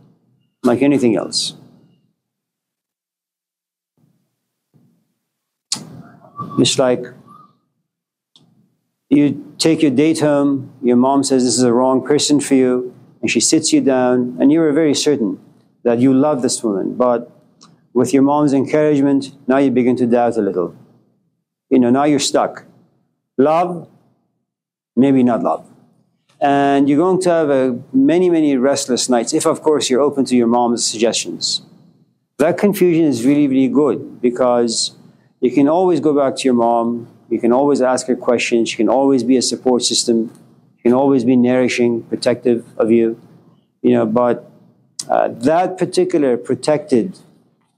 like anything else. It's like you take your date home, your mom says this is the wrong person for you, and she sits you down, and you are very certain that you love this woman. But with your mom's encouragement, now you begin to doubt a little. You know, now you're stuck. Love, maybe not love. And you're going to have a, many, many restless nights, if, of course, you're open to your mom's suggestions. That confusion is really, really good because you can always go back to your mom you can always ask her questions. She can always be a support system. She can always be nourishing, protective of you. You know, but uh, that particular protected,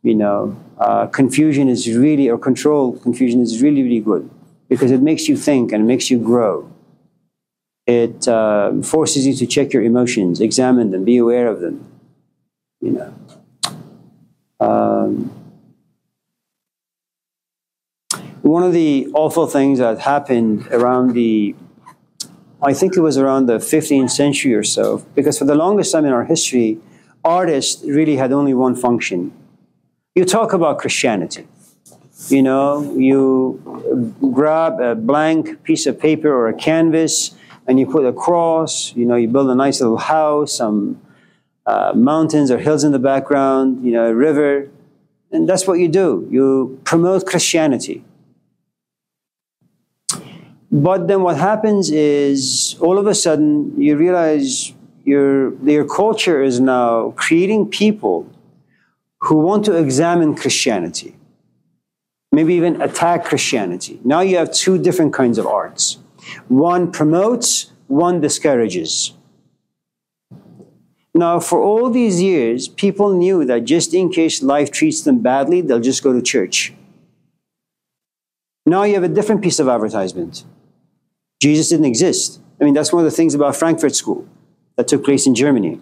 you know, uh, confusion is really, or control confusion is really, really good because it makes you think and it makes you grow. It uh, forces you to check your emotions, examine them, be aware of them. You know. Um, one of the awful things that happened around the, I think it was around the 15th century or so, because for the longest time in our history, artists really had only one function. You talk about Christianity. You know, you grab a blank piece of paper or a canvas and you put a cross, you know, you build a nice little house, some uh, mountains or hills in the background, you know, a river, and that's what you do. You promote Christianity. But then what happens is all of a sudden you realize your, your culture is now creating people who want to examine Christianity, maybe even attack Christianity. Now you have two different kinds of arts. One promotes, one discourages. Now, for all these years, people knew that just in case life treats them badly, they'll just go to church. Now you have a different piece of advertisement. Jesus didn't exist. I mean, that's one of the things about Frankfurt School that took place in Germany.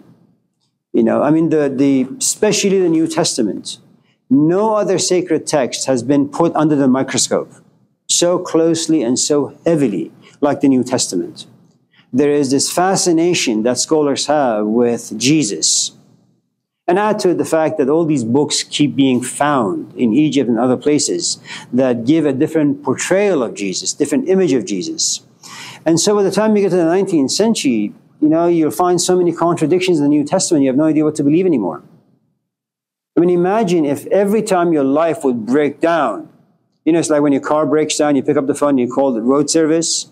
You know, I mean, the, the especially the New Testament No other sacred text has been put under the microscope so closely and so heavily like the New Testament. There is this fascination that scholars have with Jesus. And add to it the fact that all these books keep being found in Egypt and other places that give a different portrayal of Jesus, different image of Jesus. And so by the time you get to the 19th century, you know, you'll find so many contradictions in the New Testament, you have no idea what to believe anymore. I mean, imagine if every time your life would break down, you know, it's like when your car breaks down, you pick up the phone, you call the road service.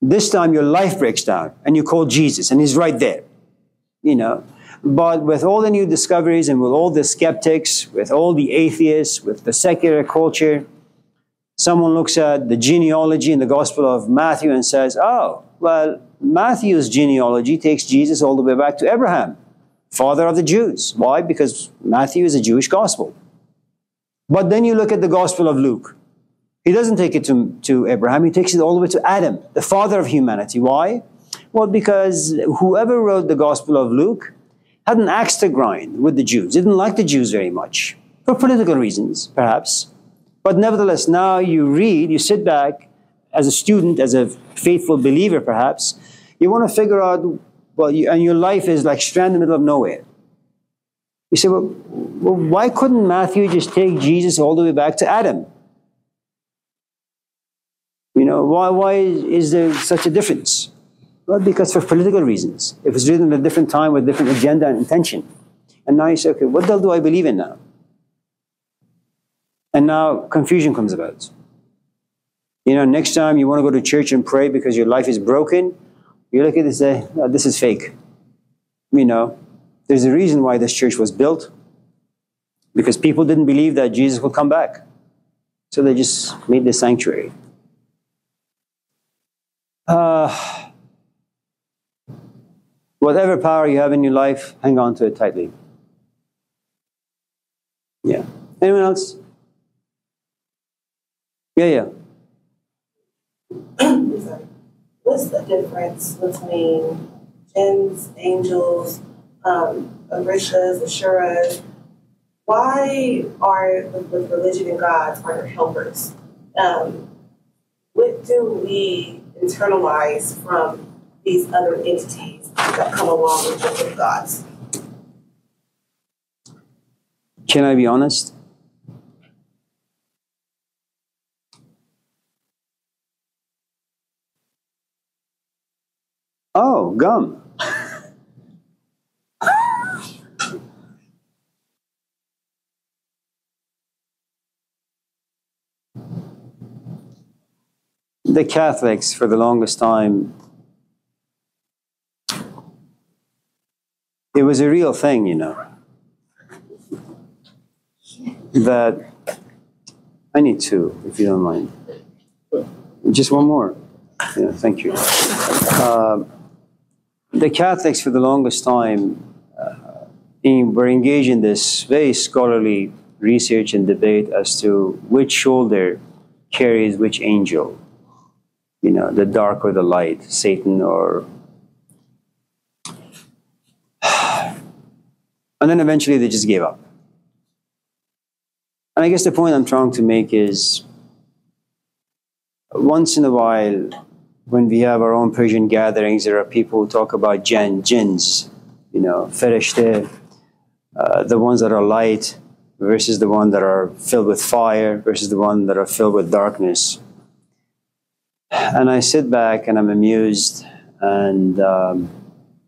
This time your life breaks down and you call Jesus and he's right there, you know. But with all the new discoveries and with all the skeptics, with all the atheists, with the secular culture, someone looks at the genealogy in the Gospel of Matthew and says, oh, well, Matthew's genealogy takes Jesus all the way back to Abraham, father of the Jews. Why? Because Matthew is a Jewish gospel. But then you look at the Gospel of Luke. He doesn't take it to, to Abraham, he takes it all the way to Adam, the father of humanity. Why? Well, because whoever wrote the Gospel of Luke had an axe to grind with the Jews. Didn't like the Jews very much, for political reasons, perhaps. But nevertheless, now you read, you sit back as a student, as a faithful believer, perhaps, you want to figure out, well, you, and your life is like stranded in the middle of nowhere. You say, well, well, why couldn't Matthew just take Jesus all the way back to Adam? You know, why, why is there such a difference? Well, because for political reasons. It was written at a different time with different agenda and intention. And now you say, okay, what the hell do I believe in now? And now confusion comes about. You know, next time you want to go to church and pray because your life is broken, you look at it and say, oh, this is fake. You know, there's a reason why this church was built because people didn't believe that Jesus would come back. So they just made this sanctuary. Uh, whatever power you have in your life, hang on to it tightly. Yeah. Anyone else? Yeah, yeah. What's the difference between jinns, angels, um, Ashuras? Why are with religion and gods are helpers? Um, what do we internalize from these other entities that come along with the gods? Can I be honest? Oh, gum. The Catholics, for the longest time, it was a real thing, you know. That I need two, if you don't mind. Just one more. Yeah, thank you. Uh, the Catholics, for the longest time, uh, in, were engaged in this very scholarly research and debate as to which shoulder carries which angel. You know, the dark or the light, Satan or. (sighs) and then eventually they just gave up. And I guess the point I'm trying to make is once in a while, when we have our own Persian gatherings, there are people who talk about jinn, jinns, you know, ferishte, uh, the ones that are light versus the ones that are filled with fire versus the ones that are filled with darkness. And I sit back and I'm amused, and um,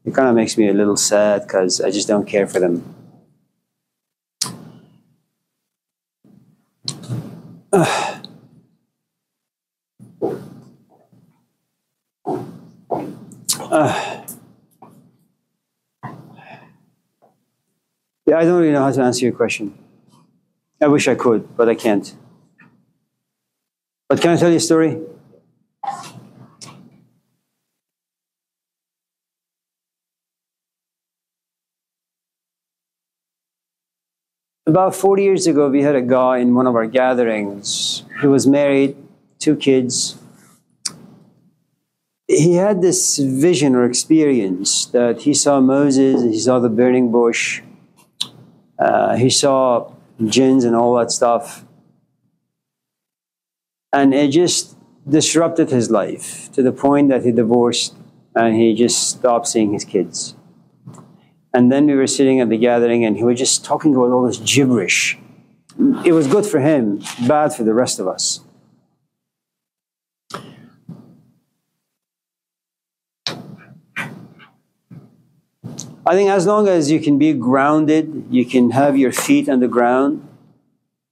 it kind of makes me a little sad because I just don't care for them. Uh, (sighs) Uh, yeah, I don't really know how to answer your question. I wish I could, but I can't. But can I tell you a story? About 40 years ago, we had a guy in one of our gatherings. He was married, two kids, he had this vision or experience that he saw Moses, he saw the burning bush, uh, he saw jinns and all that stuff. And it just disrupted his life to the point that he divorced and he just stopped seeing his kids. And then we were sitting at the gathering and he was just talking about all this gibberish. It was good for him, bad for the rest of us. I think as long as you can be grounded, you can have your feet on the ground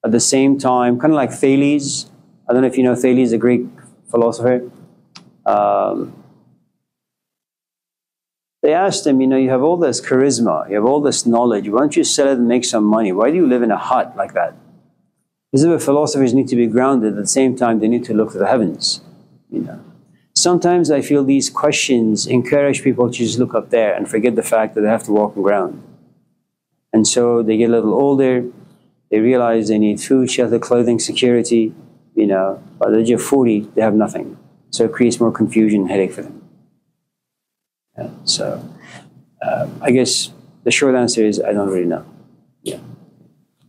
at the same time, kind of like Thales. I don't know if you know Thales, a Greek philosopher. Um, they asked him, you know, you have all this charisma, you have all this knowledge. Why don't you sell it and make some money? Why do you live in a hut like that? This is where philosophers need to be grounded. At the same time, they need to look to the heavens. You know, sometimes I feel these questions encourage people to just look up there and forget the fact that they have to walk on ground. And so they get a little older. They realize they need food, shelter, clothing, security. You know, by the age of 40, they have nothing. So it creates more confusion and headache for them. Yeah, so uh, I guess the short answer is I don't really know. Yeah.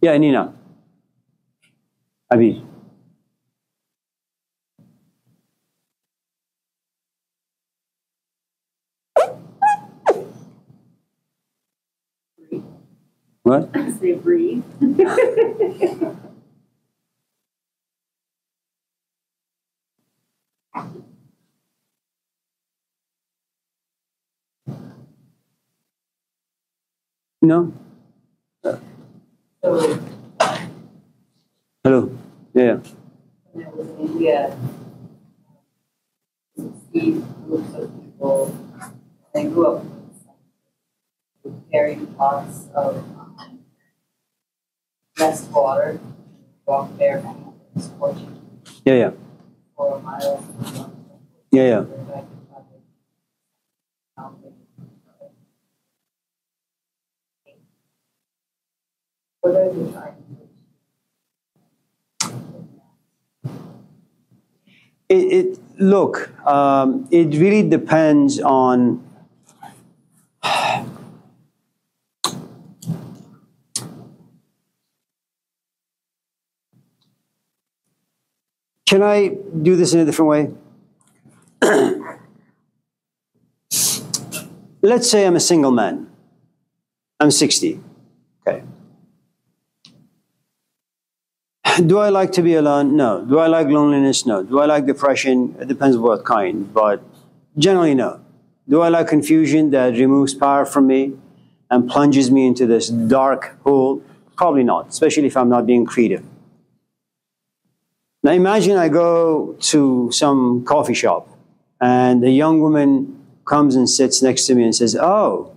Yeah, Nina. Abi. What? I (laughs) Say breathe. (laughs) No? So Hello? Yeah. when I was in India, grew up carrying pots of less water, walk barefoot, scorching Yeah, yeah. for miles. Yeah, yeah. Are they trying to It, it look, um, it really depends on Can I do this in a different way? (clears throat) Let's say I'm a single man. I'm 60. Okay. Do I like to be alone? No. Do I like loneliness? No. Do I like depression? It depends what kind, but generally no. Do I like confusion that removes power from me and plunges me into this dark hole? Probably not, especially if I'm not being creative. Now imagine I go to some coffee shop and a young woman comes and sits next to me and says, Oh,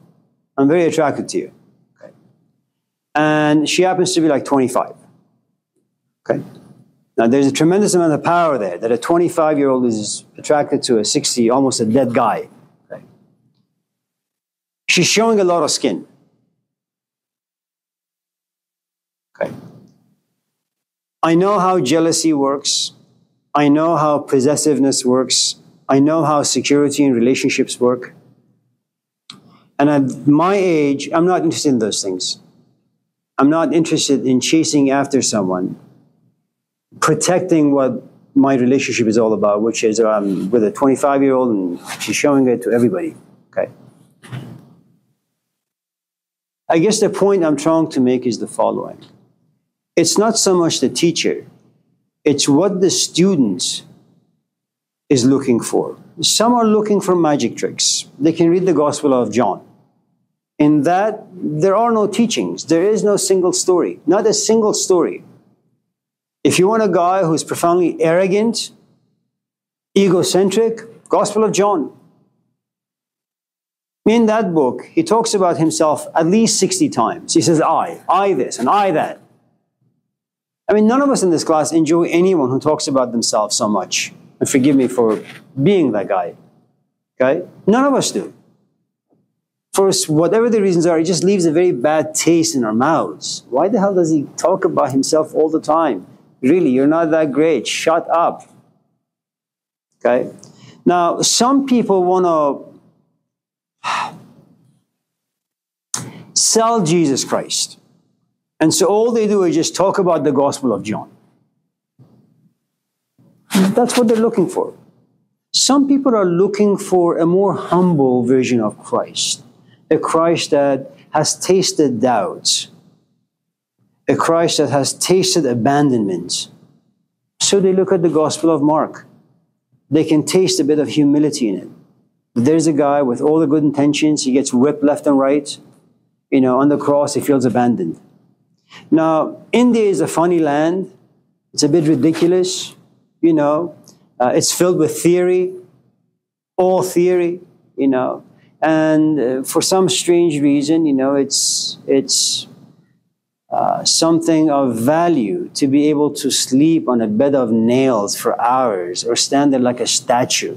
I'm very attracted to you. And she happens to be like 25. Okay. Now there's a tremendous amount of power there that a 25 year old is attracted to a 60, almost a dead guy. Okay. She's showing a lot of skin. Okay. I know how jealousy works. I know how possessiveness works. I know how security and relationships work. And at my age, I'm not interested in those things. I'm not interested in chasing after someone, protecting what my relationship is all about, which is um, with a 25 year old and she's showing it to everybody. Okay. I guess the point I'm trying to make is the following it's not so much the teacher, it's what the student is looking for. Some are looking for magic tricks. They can read the Gospel of John. In that, there are no teachings, there is no single story, not a single story. If you want a guy who's profoundly arrogant, egocentric, Gospel of John. In that book, he talks about himself at least 60 times. He says, I, I this, and I that. I mean, none of us in this class enjoy anyone who talks about themselves so much. And forgive me for being that guy. Okay? None of us do. For whatever the reasons are, it just leaves a very bad taste in our mouths. Why the hell does he talk about himself all the time? Really, you're not that great. Shut up. Okay? Now, some people want to (sighs) sell Jesus Christ And so all they do is just talk about the Gospel of John. That's what they're looking for. Some people are looking for a more humble version of Christ, a Christ that has tasted doubts, a Christ that has tasted abandonment. So they look at the Gospel of Mark. They can taste a bit of humility in it. There's a guy with all the good intentions, he gets whipped left and right. You know, on the cross, he feels abandoned. Now, India is a funny land. It's a bit ridiculous, you know. Uh, it's filled with theory, all theory, you know. And uh, for some strange reason, you know, it's, it's uh, something of value to be able to sleep on a bed of nails for hours or stand there like a statue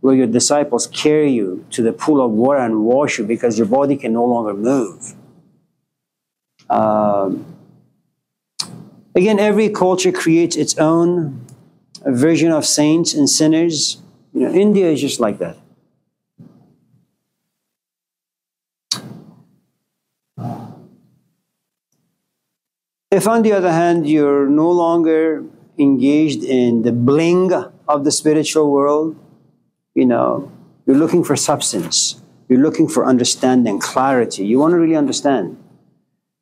where your disciples carry you to the pool of water and wash you because your body can no longer move. Um, again, every culture creates its own version of saints and sinners. You know, India is just like that. If, on the other hand, you're no longer engaged in the bling of the spiritual world, you know, you're looking for substance, you're looking for understanding, clarity, you want to really understand.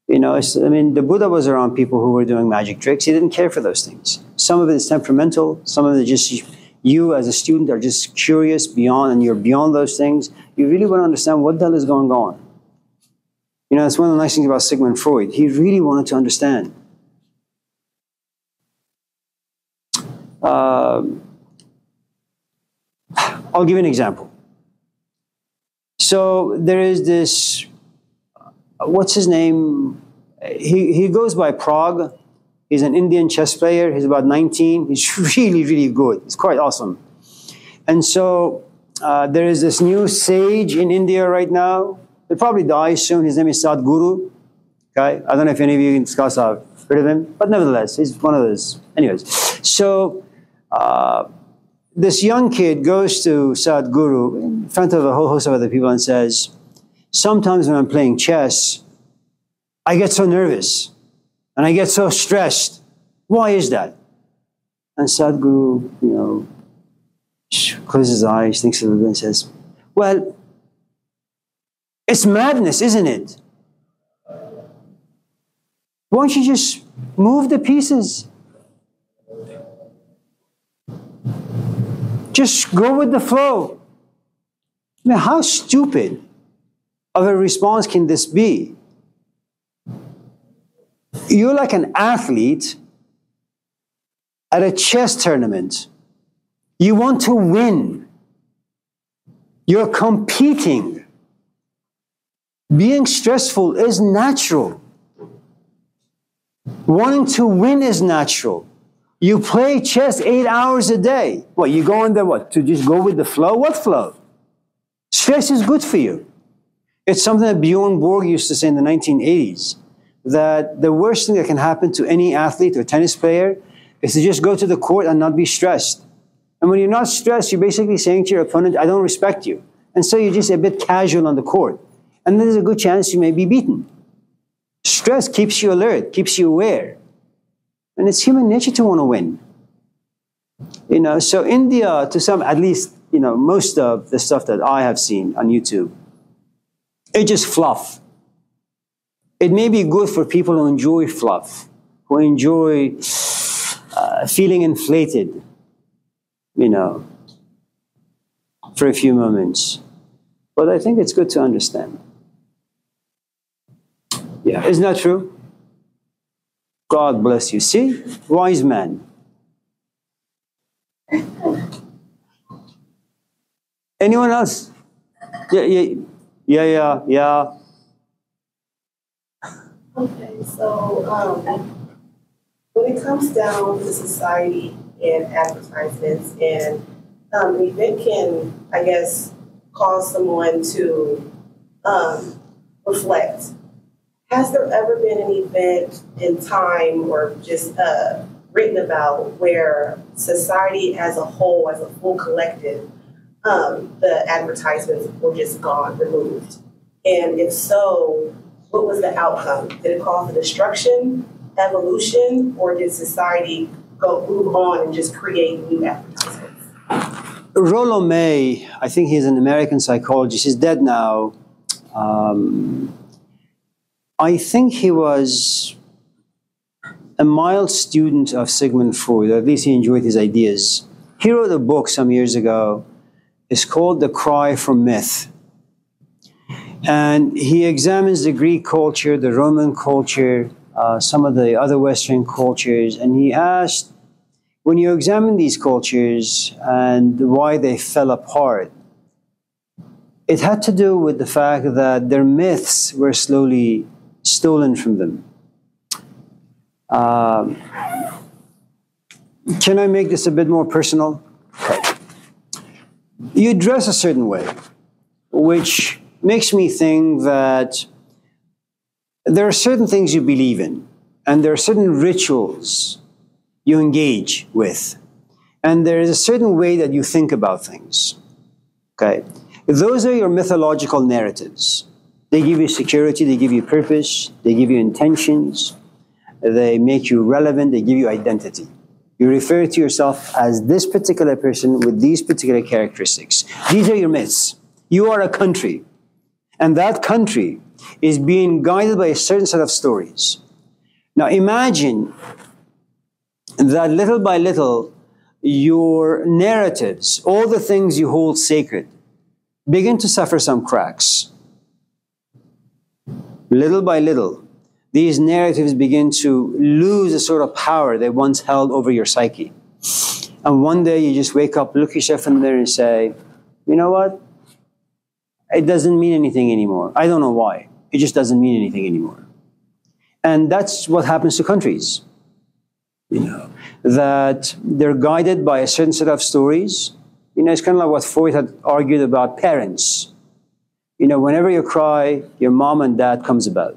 You know, I mean, the Buddha was around people who were doing magic tricks. He didn't care for those things. Some of it is temperamental, some of it just you as a student are just curious beyond, and you're beyond those things. You really want to understand what the hell is going on. You know, that's one of the nice things about Sigmund Freud. He really wanted to understand. Um, I'll give you an example. So there is this, what's his name? He, he goes by Pragg. He's an Indian chess player. He's about 19. He's (laughs) really, really good. It's quite awesome. And so uh, there is this new sage in India right now He'll probably die soon. His name is Sadhguru. Okay, I don't know if any of you in Scouts have heard of him, but nevertheless, he's one of those. Anyways, so uh, this young kid goes to Sadhguru in front of a whole host of other people and says, Sometimes when I'm playing chess, I get so nervous and I get so stressed. Why is that? And Sadhguru, you know, closes his eyes, thinks a little bit, and says, Well, it's madness, isn't it? Why don't you just move the pieces? Just go with the flow. I mean, how stupid of a response can this be? You're like an athlete at a chess tournament. You want to win. You're competing. Being stressful is natural. Wanting to win is natural. You play chess eight hours a day. What, you go in there, what, to just go with the flow? What flow? Stress is good for you. It's something that Bjorn Borg used to say in the 1980s that the worst thing that can happen to any athlete or tennis player is to just go to the court and not be stressed. And when you're not stressed, you're basically saying to your opponent, I don't respect you. And so you're just a bit casual on the court and there's a good chance you may be beaten. Stress keeps you alert, keeps you aware. And it's human nature to want to win. You know, so India, to some, at least, you know, most of the stuff that I have seen on YouTube, it's just fluff. It may be good for people who enjoy fluff, who enjoy uh, feeling inflated, you know, for a few moments. But I think it's good to understand. Yeah, isn't that true? God bless you. See? Wise man. Anyone else? Yeah, yeah, yeah, yeah, yeah. Okay, so um, when it comes down to society and advertisements, and um, an event can, I guess, cause someone to um, reflect has there ever been an event in time or just uh, written about where society as a whole, as a full collective, um, the advertisements were just gone, removed? And if so, what was the outcome? Did it cause the destruction, evolution, or did society go move on and just create new advertisements? Rollo May, I think he's an American psychologist. He's dead now. Um, I think he was a mild student of Sigmund Freud, or at least he enjoyed his ideas. He wrote a book some years ago. It's called The Cry for Myth. And he examines the Greek culture, the Roman culture, uh, some of the other Western cultures, and he asked when you examine these cultures and why they fell apart, it had to do with the fact that their myths were slowly stolen from them. Um, can I make this a bit more personal? You dress a certain way, which makes me think that there are certain things you believe in, and there are certain rituals you engage with, and there is a certain way that you think about things. Okay? Those are your mythological narratives. They give you security, they give you purpose, they give you intentions, they make you relevant, they give you identity. You refer to yourself as this particular person with these particular characteristics. These are your myths. You are a country, and that country is being guided by a certain set of stories. Now imagine that little by little, your narratives, all the things you hold sacred, begin to suffer some cracks. Little by little, these narratives begin to lose the sort of power they once held over your psyche. And one day you just wake up, look yourself in the mirror, and say, you know what? It doesn't mean anything anymore. I don't know why. It just doesn't mean anything anymore. And that's what happens to countries. You know, that they're guided by a certain set of stories. You know, it's kind of like what Freud had argued about parents. You know, whenever you cry, your mom and dad comes about.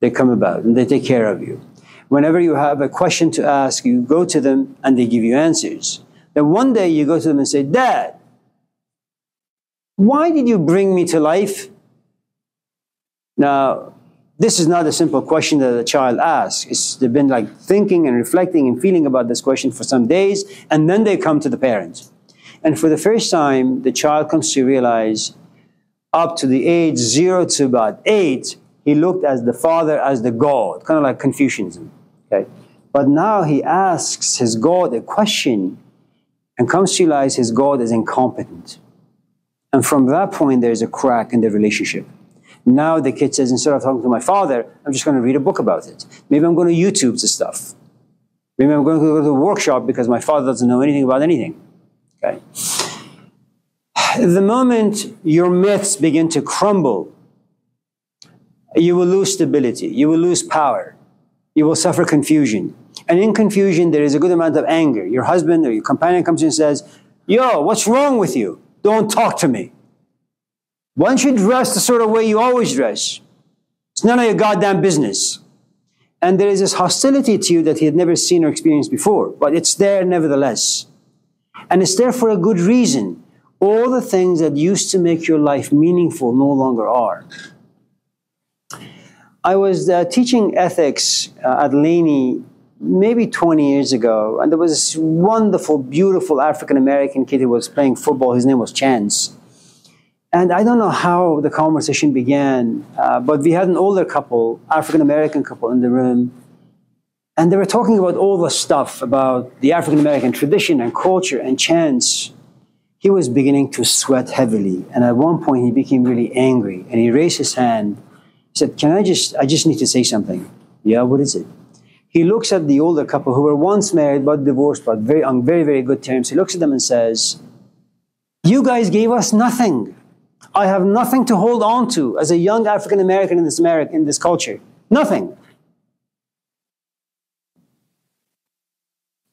They come about and they take care of you. Whenever you have a question to ask, you go to them and they give you answers. Then one day you go to them and say, Dad, why did you bring me to life? Now, this is not a simple question that a child asks. It's, they've been like thinking and reflecting and feeling about this question for some days, and then they come to the parent. And for the first time, the child comes to realize up to the age zero to about eight, he looked as the father as the God, kind of like Confucianism. Okay? But now he asks his God a question and comes to realize his God is incompetent. And from that point, there's a crack in the relationship. Now the kid says, instead of talking to my father, I'm just going to read a book about it. Maybe I'm going to YouTube the stuff. Maybe I'm going to go to a workshop because my father doesn't know anything about anything. Okay. The moment your myths begin to crumble, you will lose stability. You will lose power. You will suffer confusion. And in confusion, there is a good amount of anger. Your husband or your companion comes in and says, Yo, what's wrong with you? Don't talk to me. Why don't you dress the sort of way you always dress? It's none of your goddamn business. And there is this hostility to you that he had never seen or experienced before, but it's there nevertheless. And it's there for a good reason. All the things that used to make your life meaningful no longer are. I was uh, teaching ethics uh, at Laney maybe 20 years ago, and there was this wonderful, beautiful African American kid who was playing football. His name was Chance. And I don't know how the conversation began, uh, but we had an older couple, African American couple in the room, and they were talking about all the stuff about the African American tradition and culture and chants. He was beginning to sweat heavily, and at one point he became really angry, and he raised his hand. He said, "Can I just? I just need to say something." Yeah, what is it? He looks at the older couple who were once married but divorced, but very on very very good terms. He looks at them and says, "You guys gave us nothing." I have nothing to hold on to as a young African American in this America, in this culture. Nothing.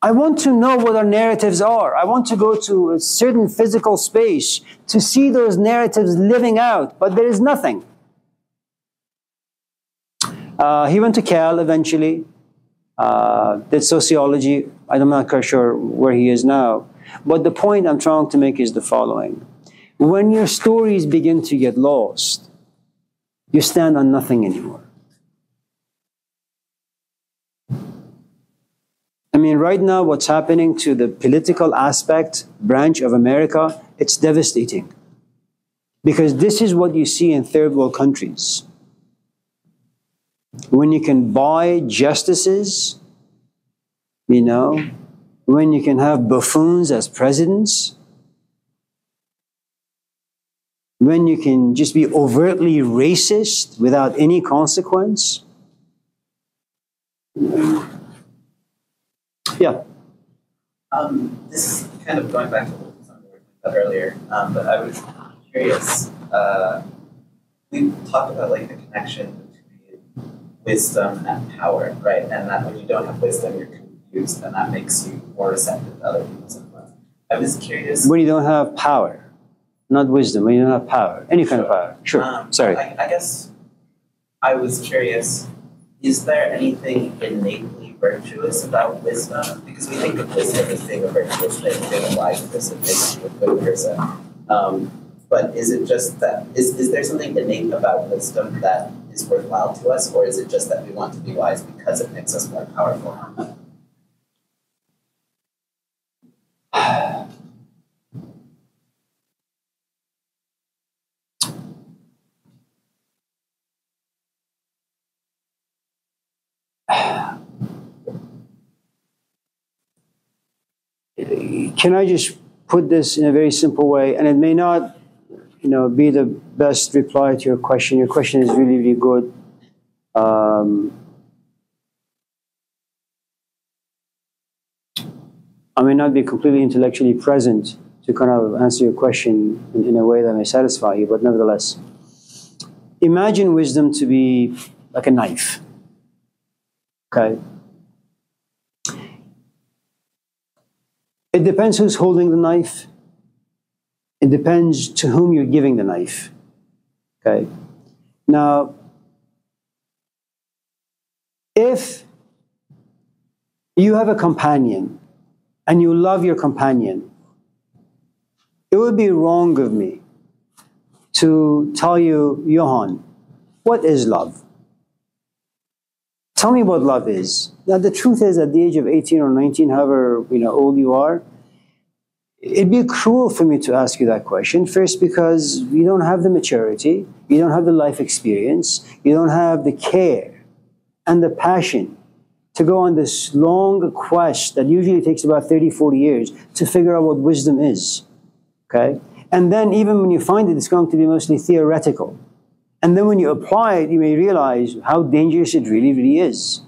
I want to know what our narratives are. I want to go to a certain physical space to see those narratives living out, but there is nothing. Uh, he went to Cal eventually, uh, did sociology. I'm not quite sure where he is now. But the point I'm trying to make is the following when your stories begin to get lost, you stand on nothing anymore. I mean, right now, what's happening to the political aspect branch of America, it's devastating. Because this is what you see in third world countries. When you can buy justices, you know, when you can have buffoons as presidents, when you can just be overtly racist without any consequence. Yeah. Um, this is kind of going back to what we about earlier, um, but I was curious. Uh, we talked about like the connection between wisdom and power, right? And that when you don't have wisdom, you're confused, and that makes you more receptive to other people's influence. I was curious. When you don't have power, not wisdom, when you don't have power, any kind of power. Sure. Um, Sorry. I, I guess I was curious. Is there anything innately virtuous about wisdom? Because we think of wisdom as being a virtuous thing, being a wise person makes you a good person. Um, but is it just that is, is there something innate about wisdom that is worthwhile to us, or is it just that we want to be wise because it makes us more powerful? (sighs) (sighs) (sighs) Can I just put this in a very simple way? And it may not, you know, be the best reply to your question. Your question is really, really good. Um, I may not be completely intellectually present to kind of answer your question in, in a way that may satisfy you, but nevertheless, imagine wisdom to be like a knife. Okay? It depends who's holding the knife. It depends to whom you're giving the knife. Okay? Now, if you have a companion and you love your companion, it would be wrong of me to tell you, Johan, what is love? Tell me what love is. Now, the truth is, at the age of 18 or 19, however you know, old you are, it'd be cruel for me to ask you that question. First, because you don't have the maturity, you don't have the life experience, you don't have the care and the passion to go on this long quest that usually takes about 30, 40 years to figure out what wisdom is. Okay? And then, even when you find it, it's going to be mostly theoretical. And then when you apply it, you may realize how dangerous it really, really is.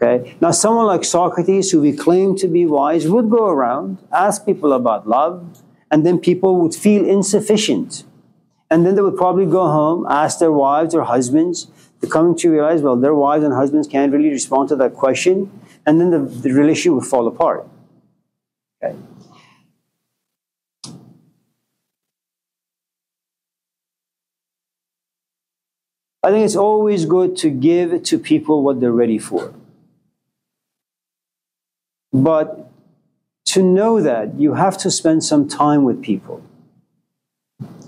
Okay? Now, someone like Socrates, who we claim to be wise, would go around, ask people about love, and then people would feel insufficient. And then they would probably go home, ask their wives or husbands, to come to realize, well, their wives and husbands can't really respond to that question, and then the, the relationship would fall apart. I think it's always good to give to people what they're ready for. But to know that, you have to spend some time with people.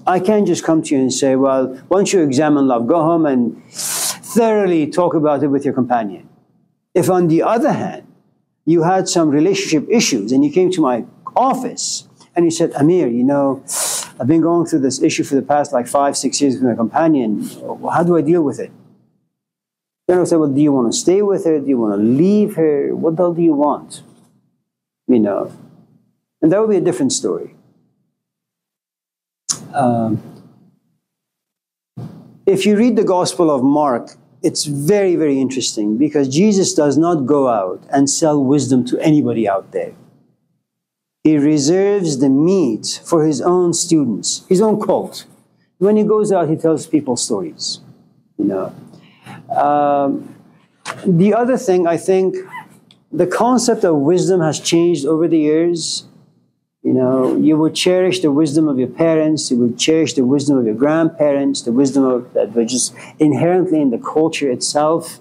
I can't just come to you and say, well, once you examine love, go home and thoroughly talk about it with your companion. If, on the other hand, you had some relationship issues and you came to my office and you said, Amir, you know, I've been going through this issue for the past like five, six years with my companion. How do I deal with it? Then I said, well, do you want to stay with her? Do you want to leave her? What the hell do you want? You know, and that would be a different story. Um, if you read the Gospel of Mark, it's very, very interesting because Jesus does not go out and sell wisdom to anybody out there. He reserves the meat for his own students, his own cult. When he goes out, he tells people stories. You know. Um, the other thing, I think, the concept of wisdom has changed over the years. You know, you would cherish the wisdom of your parents, you would cherish the wisdom of your grandparents, the wisdom of that was just inherently in the culture itself.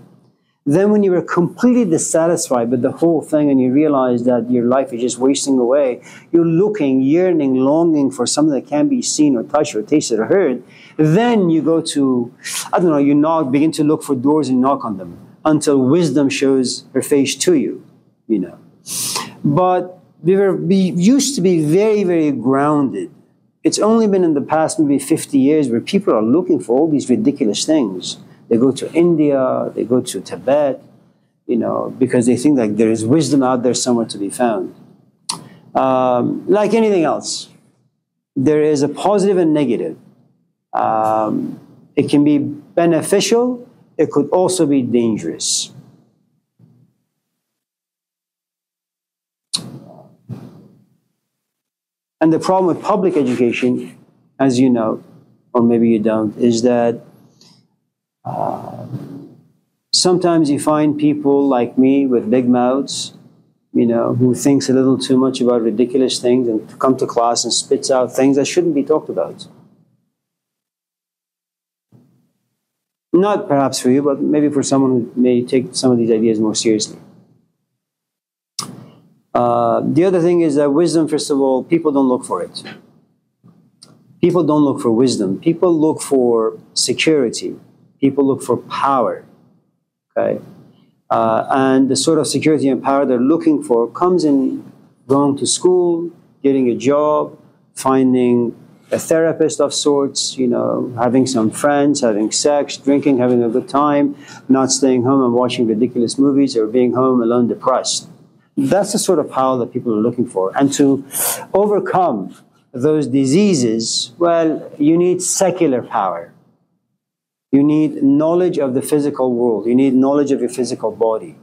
Then, when you were completely dissatisfied with the whole thing and you realize that your life is just wasting away, you're looking, yearning, longing for something that can be seen or touched or tasted or heard. Then you go to, I don't know, you knock, begin to look for doors and knock on them until wisdom shows her face to you, you know. But we, were, we used to be very, very grounded. It's only been in the past maybe 50 years where people are looking for all these ridiculous things. They go to India, they go to Tibet, you know, because they think that there is wisdom out there somewhere to be found. Um, like anything else, there is a positive and negative. Um, it can be beneficial, it could also be dangerous. And the problem with public education, as you know, or maybe you don't, is that uh, sometimes you find people like me with big mouths, you know, who thinks a little too much about ridiculous things and come to class and spits out things that shouldn't be talked about. Not perhaps for you, but maybe for someone who may take some of these ideas more seriously. Uh, the other thing is that wisdom, first of all, people don't look for it. People don't look for wisdom. People look for security. People look for power. Okay? Uh, and the sort of security and power they're looking for comes in going to school, getting a job, finding a therapist of sorts, you know, having some friends, having sex, drinking, having a good time, not staying home and watching ridiculous movies or being home alone depressed. That's the sort of power that people are looking for. And to overcome those diseases, well, you need secular power. You need knowledge of the physical world. You need knowledge of your physical body.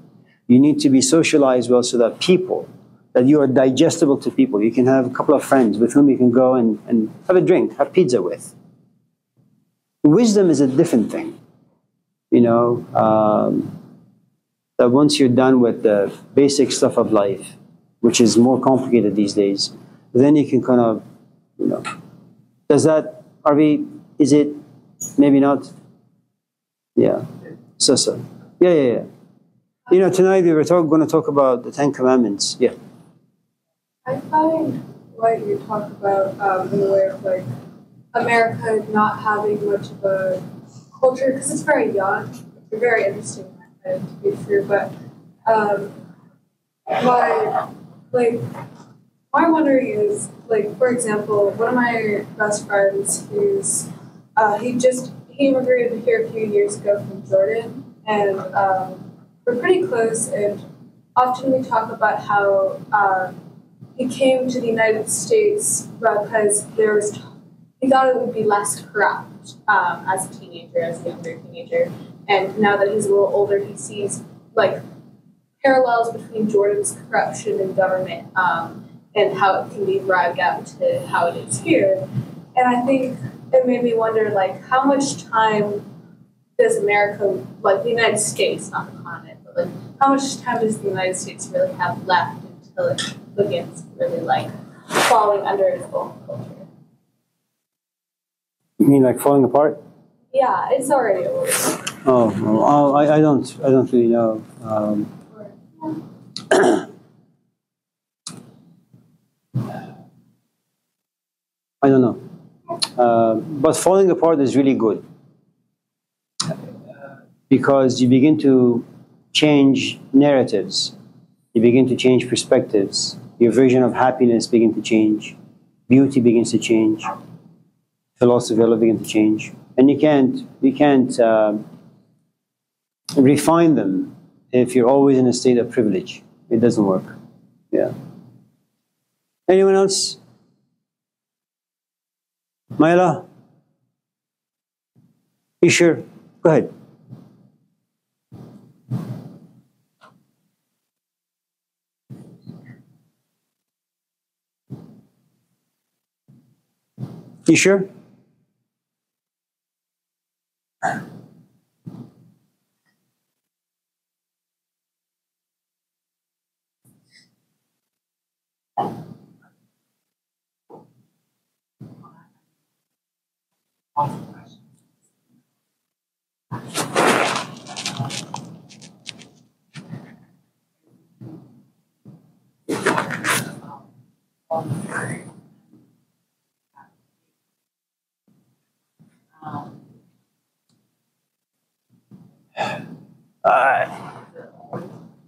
You need to be socialized well so that people, that you are digestible to people. You can have a couple of friends with whom you can go and, and have a drink, have pizza with. Wisdom is a different thing. You know, um, that once you're done with the basic stuff of life, which is more complicated these days, then you can kind of, you know, does that, are we, is it maybe not? Yeah, so so. Yeah, yeah, yeah. You know, tonight we were talk, going to talk about the Ten Commandments. Yeah. I find what you talk about um, in the way of like America not having much of a culture because it's very young. It's very interesting to be true, but um, my like my wondering is like for example, one of my best friends who's uh, he just he immigrated here a few years ago from Jordan, and um, we're pretty close. And often we talk about how um, he came to the United States because there was he thought it would be less corrupt um, as a teenager, as a younger teenager, and now that he's a little older, he sees like parallels between Jordan's corruption and government um, and how it can be dragged out to how it is here. And I think it made me wonder, like, how much time does America, like the United States, not the continent, but like, how much time does the United States really have left until it begins really like falling under its own culture? You mean like falling apart? Yeah, it's already over. Oh, well, I, I don't, I don't really know. Um, (coughs) I don't know. Uh, but falling apart is really good because you begin to change narratives, you begin to change perspectives, your vision of happiness begin to change, beauty begins to change, philosophy will begin to change, and you can't you can't uh, refine them if you're always in a state of privilege. It doesn't work. Yeah. Anyone else? Myla? You sure? Go ahead. You sure? Uh,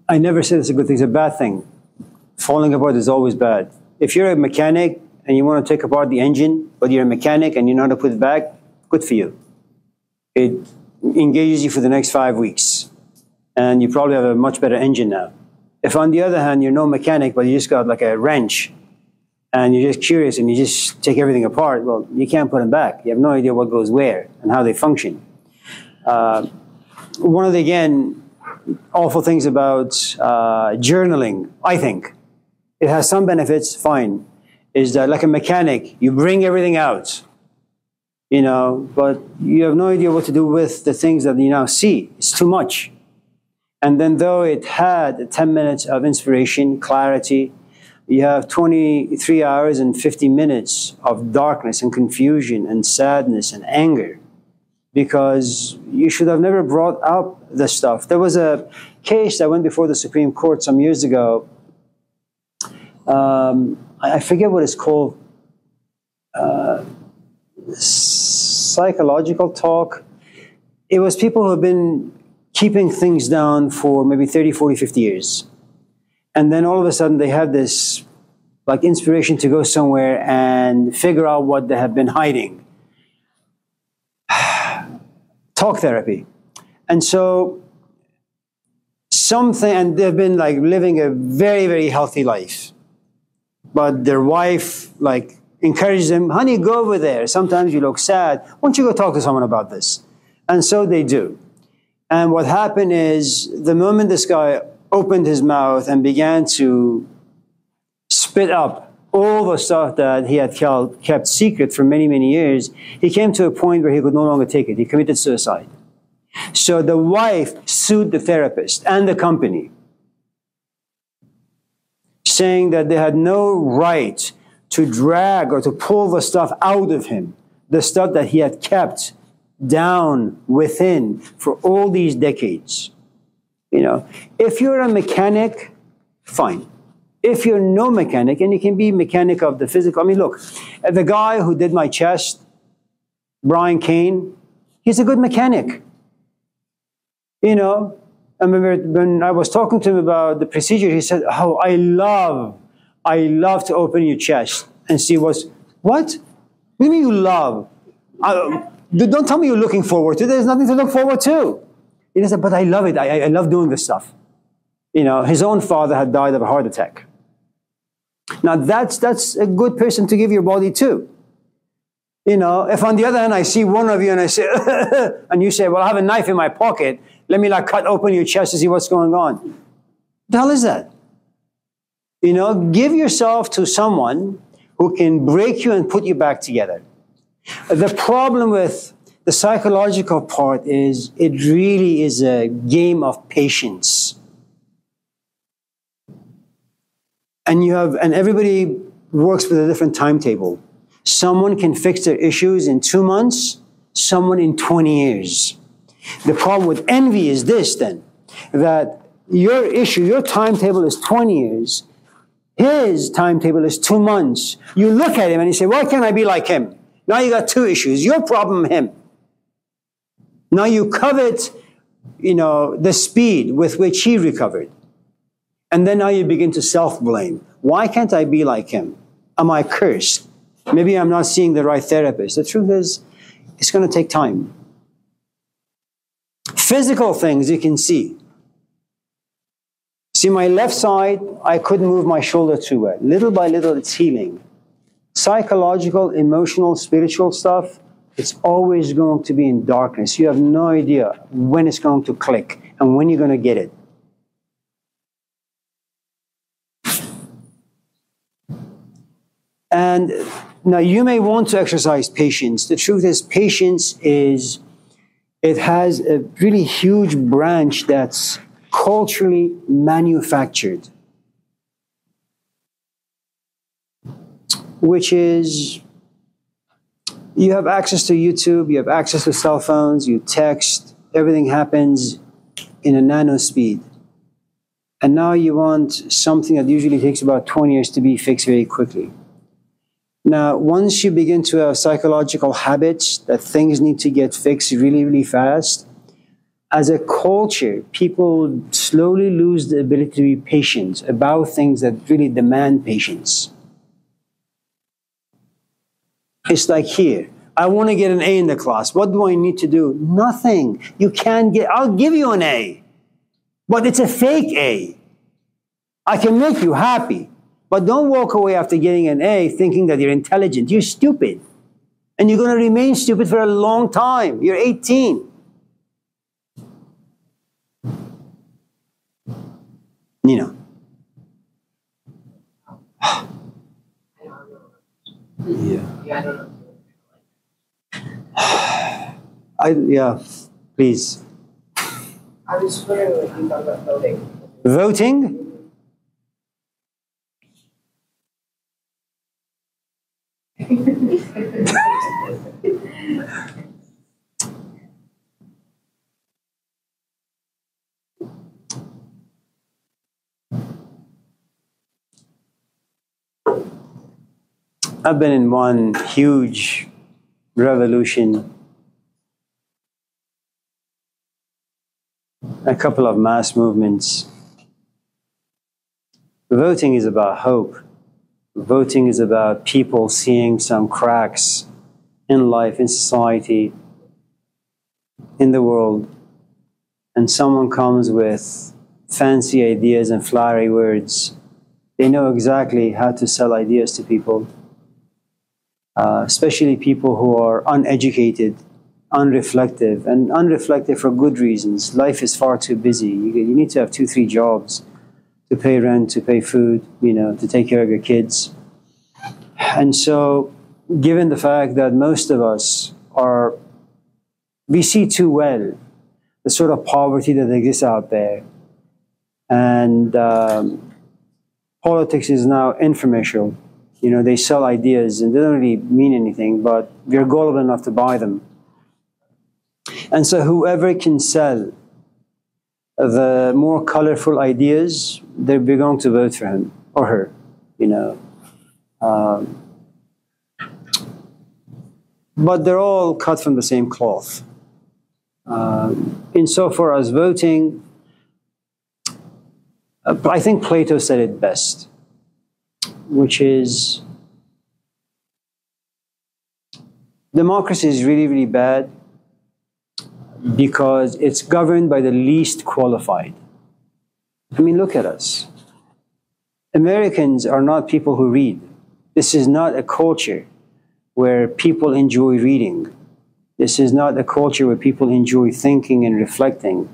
I never say it's a good thing, it's a bad thing. Falling apart is always bad. If you're a mechanic and you want to take apart the engine, but you're a mechanic and you know how to put it back, good for you. It engages you for the next five weeks. And you probably have a much better engine now. If on the other hand, you're no mechanic, but you just got like a wrench and you're just curious and you just take everything apart, well, you can't put them back. You have no idea what goes where and how they function. Uh, one of the, again, awful things about uh, journaling, I think, it has some benefits, fine, is that like a mechanic, you bring everything out, you know, but you have no idea what to do with the things that you now see. It's too much. And then, though it had 10 minutes of inspiration, clarity, you have 23 hours and 50 minutes of darkness and confusion and sadness and anger because you should have never brought up the stuff. There was a case that went before the Supreme Court some years ago. Um, I forget what it's called. Uh, psychological talk. It was people who have been keeping things down for maybe 30, 40, 50 years. And then all of a sudden they have this like inspiration to go somewhere and figure out what they have been hiding (sighs) talk therapy. And so something, and they've been like living a very, very healthy life. But their wife like encourages them, honey, go over there. Sometimes you look sad. Why don't you go talk to someone about this? And so they do. And what happened is the moment this guy opened his mouth and began to spit up all the stuff that he had kept secret for many, many years, he came to a point where he could no longer take it. He committed suicide. So the wife sued the therapist and the company, saying that they had no right to drag or to pull the stuff out of him, the stuff that he had kept down within for all these decades. You know, if you're a mechanic, fine. If you're no mechanic, and you can be mechanic of the physical, I mean, look, the guy who did my chest, Brian Kane, he's a good mechanic. You know, I remember when I was talking to him about the procedure, he said, Oh, I love, I love to open your chest and see what's, what? What do you mean you love? I, don't tell me you're looking forward to. There's nothing to look forward to. He said, but I love it. I, I love doing this stuff. You know, his own father had died of a heart attack. Now that's that's a good person to give your body to. You know, if on the other hand I see one of you and I say, (laughs) and you say, well, I have a knife in my pocket, let me like cut open your chest to see what's going on. The hell is that? You know, give yourself to someone who can break you and put you back together. The problem with the psychological part is it really is a game of patience. and you have and everybody works with a different timetable someone can fix their issues in two months someone in 20 years the problem with envy is this then that your issue your timetable is 20 years his timetable is two months you look at him and you say why can't i be like him now you got two issues your problem him now you covet you know the speed with which he recovered and then now you begin to self blame. Why can't I be like him? Am I cursed? Maybe I'm not seeing the right therapist. The truth is, it's going to take time. Physical things you can see. See, my left side, I couldn't move my shoulder too well. Little by little, it's healing. Psychological, emotional, spiritual stuff, it's always going to be in darkness. You have no idea when it's going to click and when you're going to get it. And now you may want to exercise patience. The truth is, patience is, it has a really huge branch that's culturally manufactured, which is you have access to YouTube, you have access to cell phones, you text, everything happens in a nano speed. And now you want something that usually takes about 20 years to be fixed very quickly. Now, once you begin to have psychological habits that things need to get fixed really, really fast, as a culture, people slowly lose the ability to be patient about things that really demand patience. It's like here. I want to get an A in the class. What do I need to do? Nothing. You can't get, I'll give you an A. But it's a fake A. I can make you happy. But don't walk away after getting an A thinking that you're intelligent. You're stupid. And you're going to remain stupid for a long time. You're 18. Nina. Know. Yeah. Yeah, I don't know. I, yeah, please. I was just wondering you thought about voting. Voting? I've been in one huge revolution, a couple of mass movements. Voting is about hope. Voting is about people seeing some cracks in life, in society, in the world, and someone comes with fancy ideas and flowery words. They know exactly how to sell ideas to people uh, especially people who are uneducated, unreflective, and unreflective for good reasons. Life is far too busy. You, you need to have two, three jobs to pay rent, to pay food, you know, to take care of your kids. And so, given the fact that most of us are, we see too well the sort of poverty that exists out there, and um, politics is now infomercial you know, they sell ideas and they don't really mean anything, but we're gullible enough to buy them. And so whoever can sell the more colorful ideas, they're going to vote for him or her, you know. Um, but they're all cut from the same cloth. Um, insofar as voting, uh, I think Plato said it best which is democracy is really, really bad because it's governed by the least qualified. I mean, look at us. Americans are not people who read. This is not a culture where people enjoy reading. This is not a culture where people enjoy thinking and reflecting.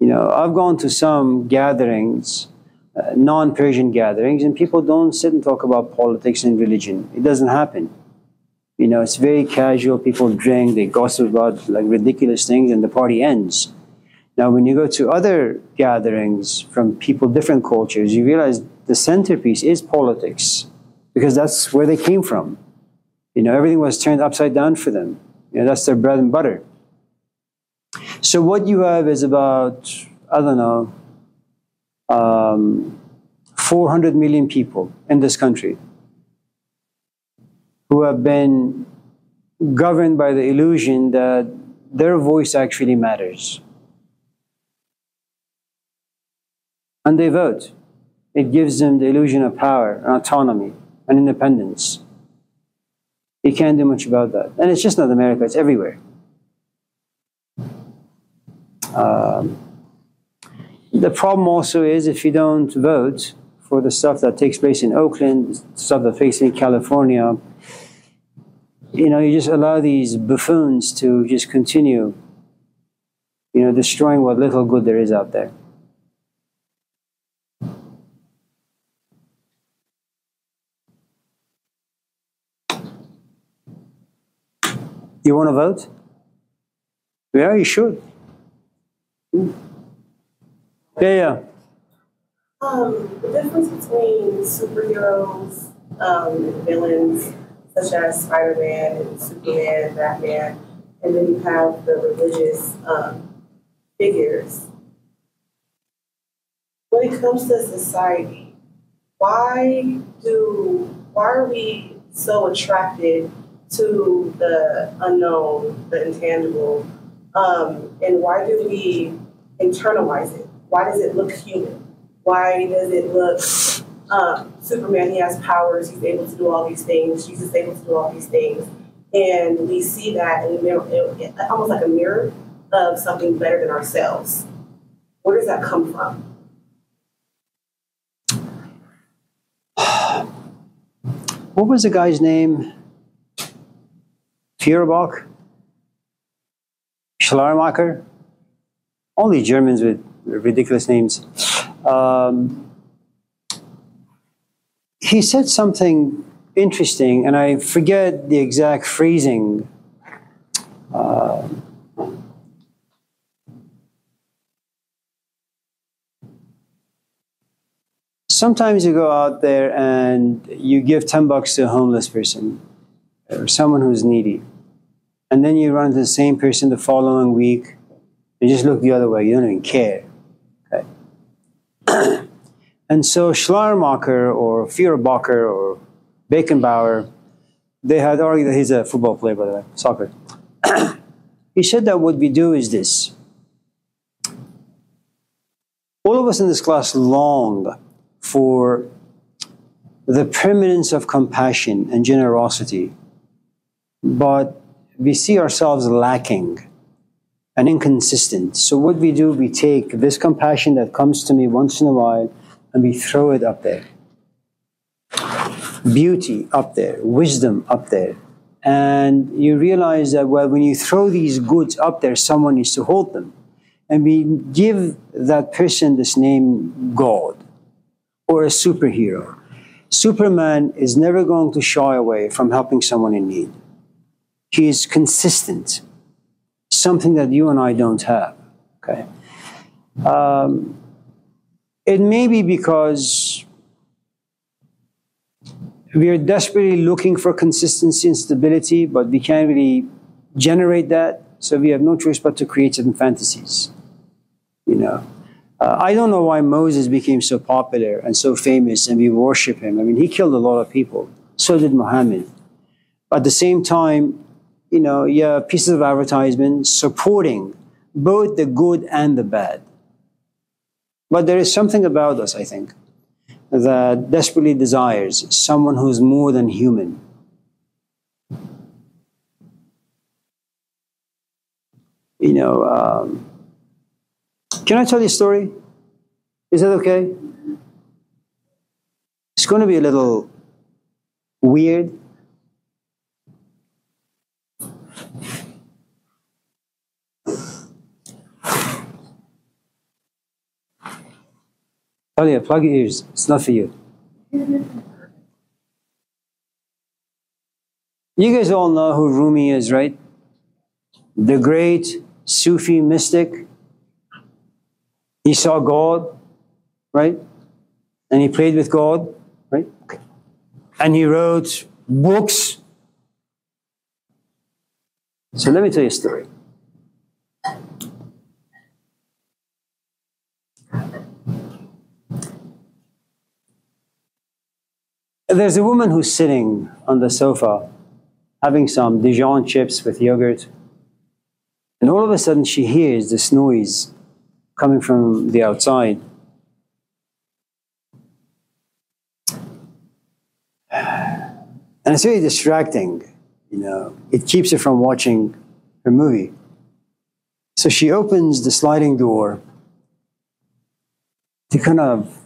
You know, I've gone to some gatherings uh, non-Persian gatherings, and people don't sit and talk about politics and religion. It doesn't happen. You know, it's very casual. People drink, they gossip about like ridiculous things, and the party ends. Now, when you go to other gatherings from people, different cultures, you realize the centerpiece is politics because that's where they came from. You know, everything was turned upside down for them. You know, that's their bread and butter. So what you have is about, I don't know, um, 400 million people in this country who have been governed by the illusion that their voice actually matters. And they vote. It gives them the illusion of power, and autonomy, and independence. You can't do much about that. And it's just not America, it's everywhere. Um, the problem also is if you don't vote for the stuff that takes place in Oakland, stuff that takes place in California, you know, you just allow these buffoons to just continue, you know, destroying what little good there is out there. You want to vote? Yeah, you should. Yeah, yeah. Um, the difference between superheroes um, villains, such as Spider Man and Superman, Batman, and then you have the religious um, figures. when it comes to society, why do why are we so attracted to the unknown, the intangible, um, and why do we internalize it? Why does it look human? Why does it look um, Superman? He has powers. He's able to do all these things. Jesus is able to do all these things, and we see that in mirror, almost like a mirror of something better than ourselves. Where does that come from? What was the guy's name? Feuerbach? Schleiermacher? Only Germans with ridiculous names. Um, he said something interesting, and I forget the exact phrasing. Uh, sometimes you go out there and you give 10 bucks to a homeless person or someone who's needy. And then you run into the same person the following week and just look the other way. You don't even care. And so Schleiermacher or Feuerbacher or Beckenbauer, they had argued that he's a football player, by the way, soccer. (clears throat) he said that what we do is this. All of us in this class long for the permanence of compassion and generosity, but we see ourselves lacking and inconsistent. So, what we do, we take this compassion that comes to me once in a while and we throw it up there. Beauty up there, wisdom up there. And you realize that, well, when you throw these goods up there, someone needs to hold them. And we give that person this name God or a superhero. Superman is never going to shy away from helping someone in need. He is consistent, something that you and I don't have. Okay. Um, it may be because we are desperately looking for consistency and stability, but we can't really generate that. So we have no choice but to create certain fantasies. You know, uh, I don't know why Moses became so popular and so famous and we worship him. I mean, he killed a lot of people. So did Muhammad. At the same time, you know, have pieces of advertisement supporting both the good and the bad. But there is something about us, I think, that desperately desires someone who's more than human. You know, um, can I tell you a story? Is that okay? It's going to be a little weird. Talia, plug your ears. It's not for you. You guys all know who Rumi is, right? The great Sufi mystic he saw God, right? And he prayed with God, right? And he wrote books. So let me tell you a story. So there's a woman who's sitting on the sofa having some Dijon chips with yogurt. And all of a sudden she hears this noise coming from the outside. And it's very distracting, you know. It keeps her from watching her movie. So she opens the sliding door to kind of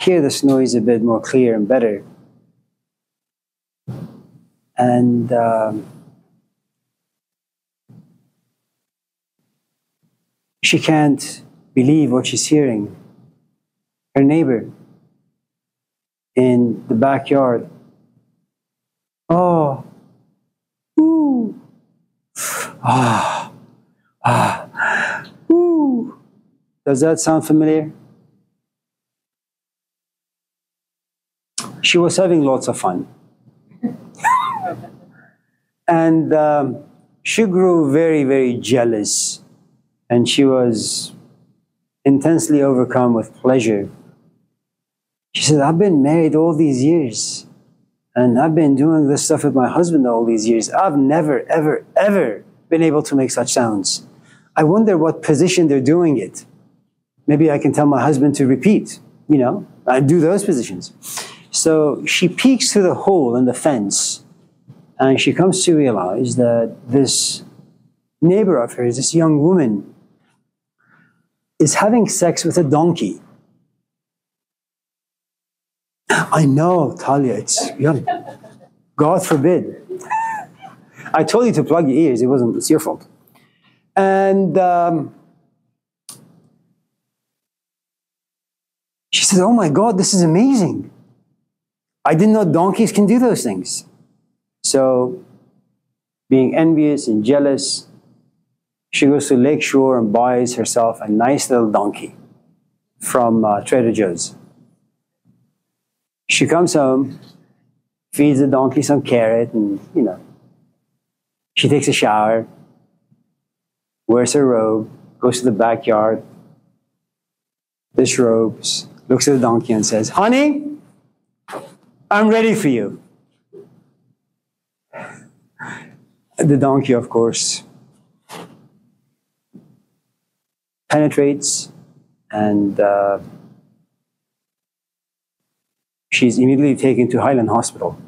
hear this noise a bit more clear and better. And um, She can't believe what she's hearing. Her neighbor in the backyard. Oh, ooh, ah, ah, ooh. Does that sound familiar? She was having lots of fun. And um, she grew very, very jealous and she was intensely overcome with pleasure. She said, I've been married all these years, and I've been doing this stuff with my husband all these years. I've never, ever, ever been able to make such sounds. I wonder what position they're doing it. Maybe I can tell my husband to repeat, you know, I do those positions. So she peeks through the hole in the fence and she comes to realize that this neighbor of hers, this young woman, is having sex with a donkey. I know, Talia, it's young. God forbid. I told you to plug your ears, it wasn't, it's your fault. And um, she said, Oh my God, this is amazing. I didn't know donkeys can do those things. So, being envious and jealous, she goes to Lakeshore and buys herself a nice little donkey from uh, Trader Joe's. She comes home, feeds the donkey some carrot, and you know, she takes a shower, wears her robe, goes to the backyard, disrobes, looks at the donkey and says, Honey, I'm ready for you. The donkey, of course, penetrates and uh, she's immediately taken to Highland Hospital.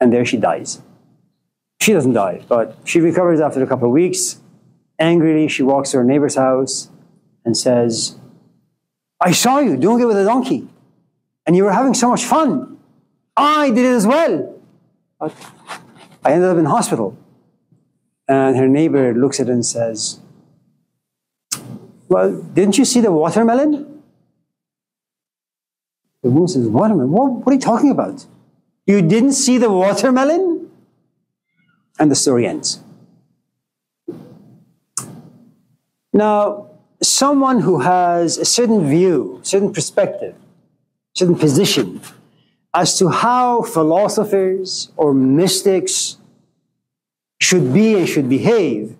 And there she dies. She doesn't die, but she recovers after a couple of weeks. Angrily, she walks to her neighbor's house and says, I saw you doing it with a donkey and you were having so much fun. I did it as well. But I ended up in hospital. And her neighbor looks at it and says, Well, didn't you see the watermelon? The woman says, Watermelon? What, what are you talking about? You didn't see the watermelon? And the story ends. Now, someone who has a certain view, certain perspective, certain position as to how philosophers or mystics should be and should behave,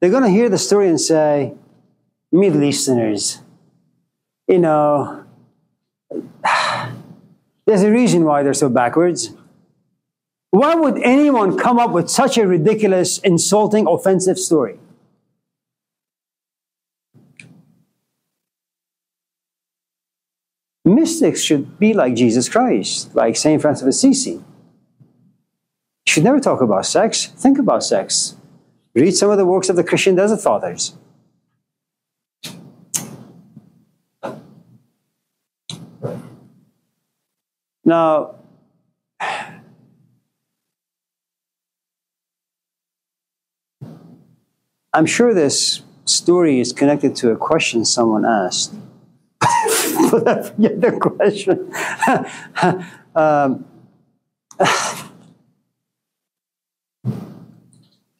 they're going to hear the story and say, Middle Easterners, you know, (sighs) there's a reason why they're so backwards. Why would anyone come up with such a ridiculous, insulting, offensive story? Mystics should be like Jesus Christ, like St. Francis of Assisi. You should never talk about sex. Think about sex. Read some of the works of the Christian Desert Fathers. Now, I'm sure this story is connected to a question someone asked. (laughs) but I forget the question. (laughs) um, (sighs)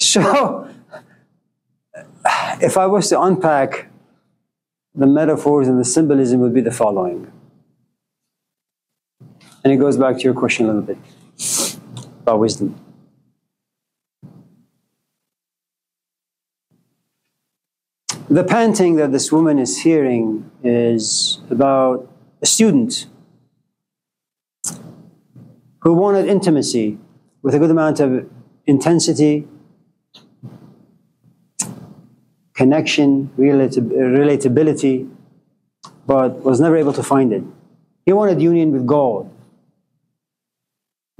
so, (sighs) if I was to unpack the metaphors and the symbolism, would be the following. And it goes back to your question a little bit about wisdom. The panting that this woman is hearing is about a student who wanted intimacy with a good amount of intensity, connection, relatability, but was never able to find it. He wanted union with God.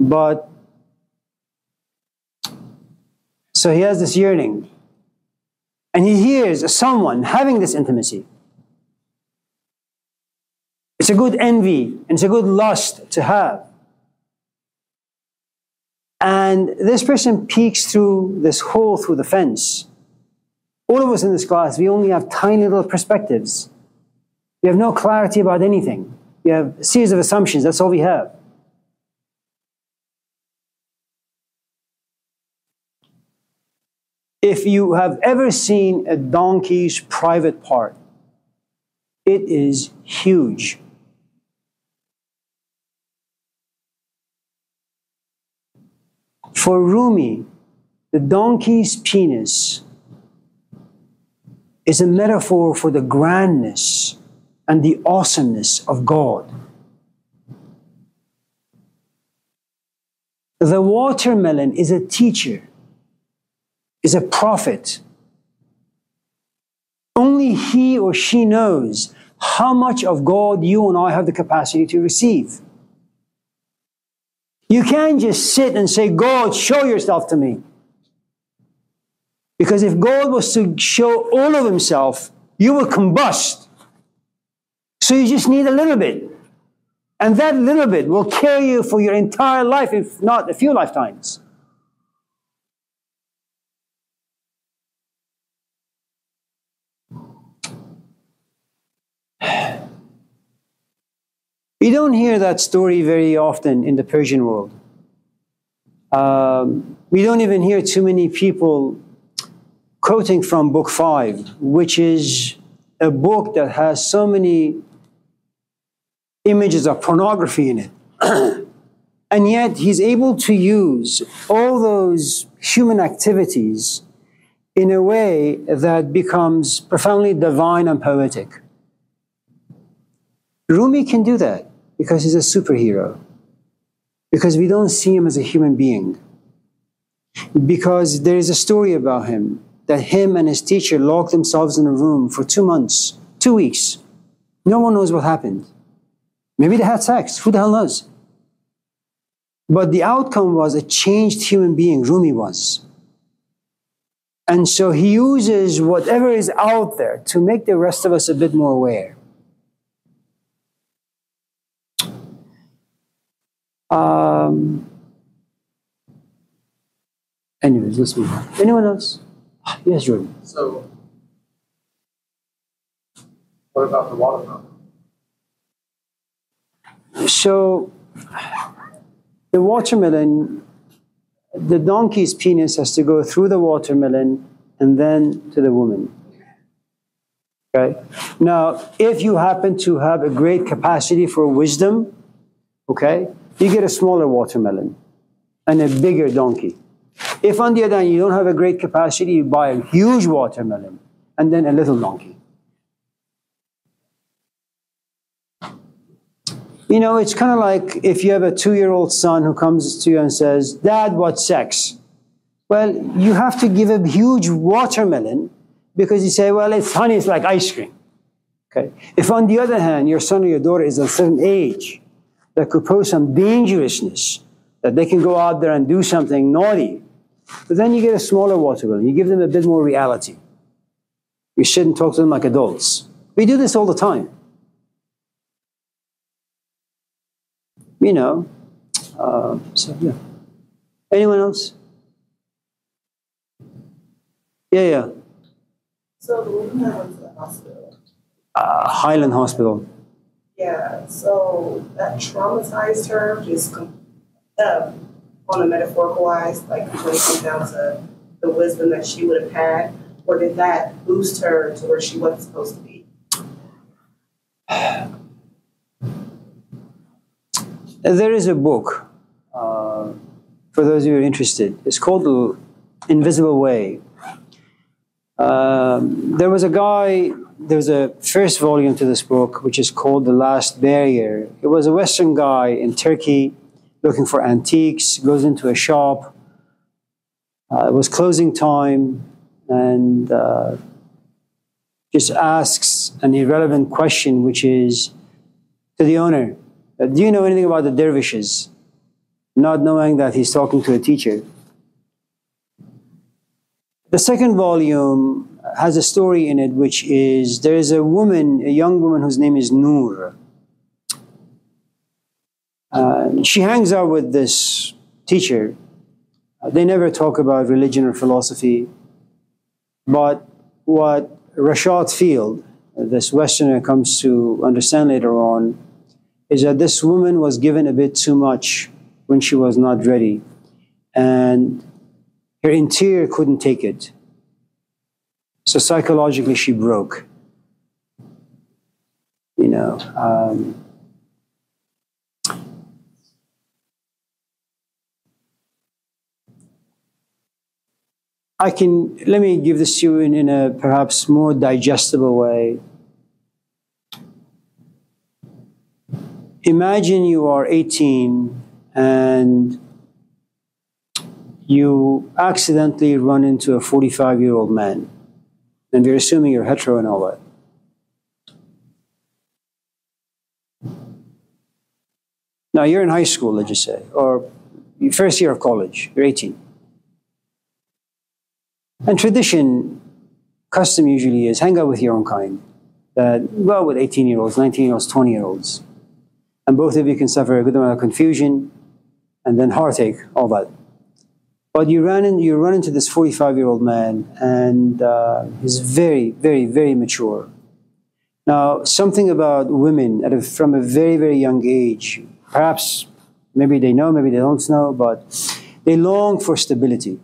But so he has this yearning and he hears someone having this intimacy. It's a good envy and it's a good lust to have. And this person peeks through this hole through the fence. All of us in this class, we only have tiny little perspectives. We have no clarity about anything. We have a series of assumptions, that's all we have. If you have ever seen a donkey's private part, it is huge. For Rumi, the donkey's penis is a metaphor for the grandness and the awesomeness of God. The watermelon is a teacher, is a prophet. Only he or she knows how much of God you and I have the capacity to receive. You can't just sit and say, God, show yourself to me. Because if God was to show all of himself, you will combust. So you just need a little bit. And that little bit will carry you for your entire life, if not a few lifetimes. (sighs) You don't hear that story very often in the Persian world. Um, we don't even hear too many people quoting from Book 5, which is a book that has so many images of pornography in it. (clears throat) and yet, he's able to use all those human activities in a way that becomes profoundly divine and poetic. Rumi can do that because he's a superhero, because we don't see him as a human being, because there is a story about him that him and his teacher locked themselves in a room for two months, two weeks. No one knows what happened. Maybe they had sex. Who the hell knows? But the outcome was a changed human being, Rumi was. And so he uses whatever is out there to make the rest of us a bit more aware. Um, anyways, let's move on. Anyone else? Yes, Jordan. So, what about the watermelon? So, the watermelon, the donkey's penis has to go through the watermelon and then to the woman. Okay? Now, if you happen to have a great capacity for wisdom, okay, you get a smaller watermelon and a bigger donkey. If on the other hand you don't have a great capacity, you buy a huge watermelon and then a little donkey. You know, it's kind of like if you have a two year old son who comes to you and says, Dad, what's sex? Well, you have to give a huge watermelon because you say, Well, it's honey, it's like ice cream. Okay. If on the other hand, your son or your daughter is a certain age that could pose some dangerousness, that they can go out there and do something naughty, but then you get a smaller watermelon. You give them a bit more reality. You shouldn't talk to them like adults. We do this all the time. You know. Uh, so yeah. Anyone else? Yeah, yeah. So the woman that to the hospital, Uh, Highland Hospital. Yeah, so that traumatized her just uh, on a metaphorical wise, like when it comes down to the wisdom that she would have had, or did that boost her to where she wasn't supposed to be? There is a book uh, for those of you who are interested. It's called The Invisible Way. Um, there was a guy, there was a first volume to this book, which is called The Last Barrier. It was a Western guy in Turkey looking for antiques, goes into a shop. Uh, it was closing time and uh, just asks an irrelevant question, which is to the owner uh, Do you know anything about the dervishes? Not knowing that he's talking to a teacher. The second volume has a story in it, which is there is a woman, a young woman whose name is Noor. Uh, she hangs out with this teacher. Uh, they never talk about religion or philosophy. But what Reshad Feild, this Westerner, comes to understand later on is that this woman was given a bit too much when she was not ready. And her interior couldn't take it. So psychologically, she broke. You know. Um, I can let me give this to you in, in a perhaps more digestible way. Imagine you are 18 and you accidentally run into a 45 year old man, and we're assuming you're hetero and all that. Now you're in high school, let's just say, or first year of college, you're 18. And tradition, custom usually is hang out with your own kind. That, well, with 18 year olds, 19 year olds, 20 year olds. And both of you can suffer a good amount of confusion and then heartache, all that. But you run, in, you run into this 45 year old man, and uh, he's very, very, very mature. Now, something about women at a, from a very, very young age, perhaps maybe they know, maybe they don't know, but they long for stability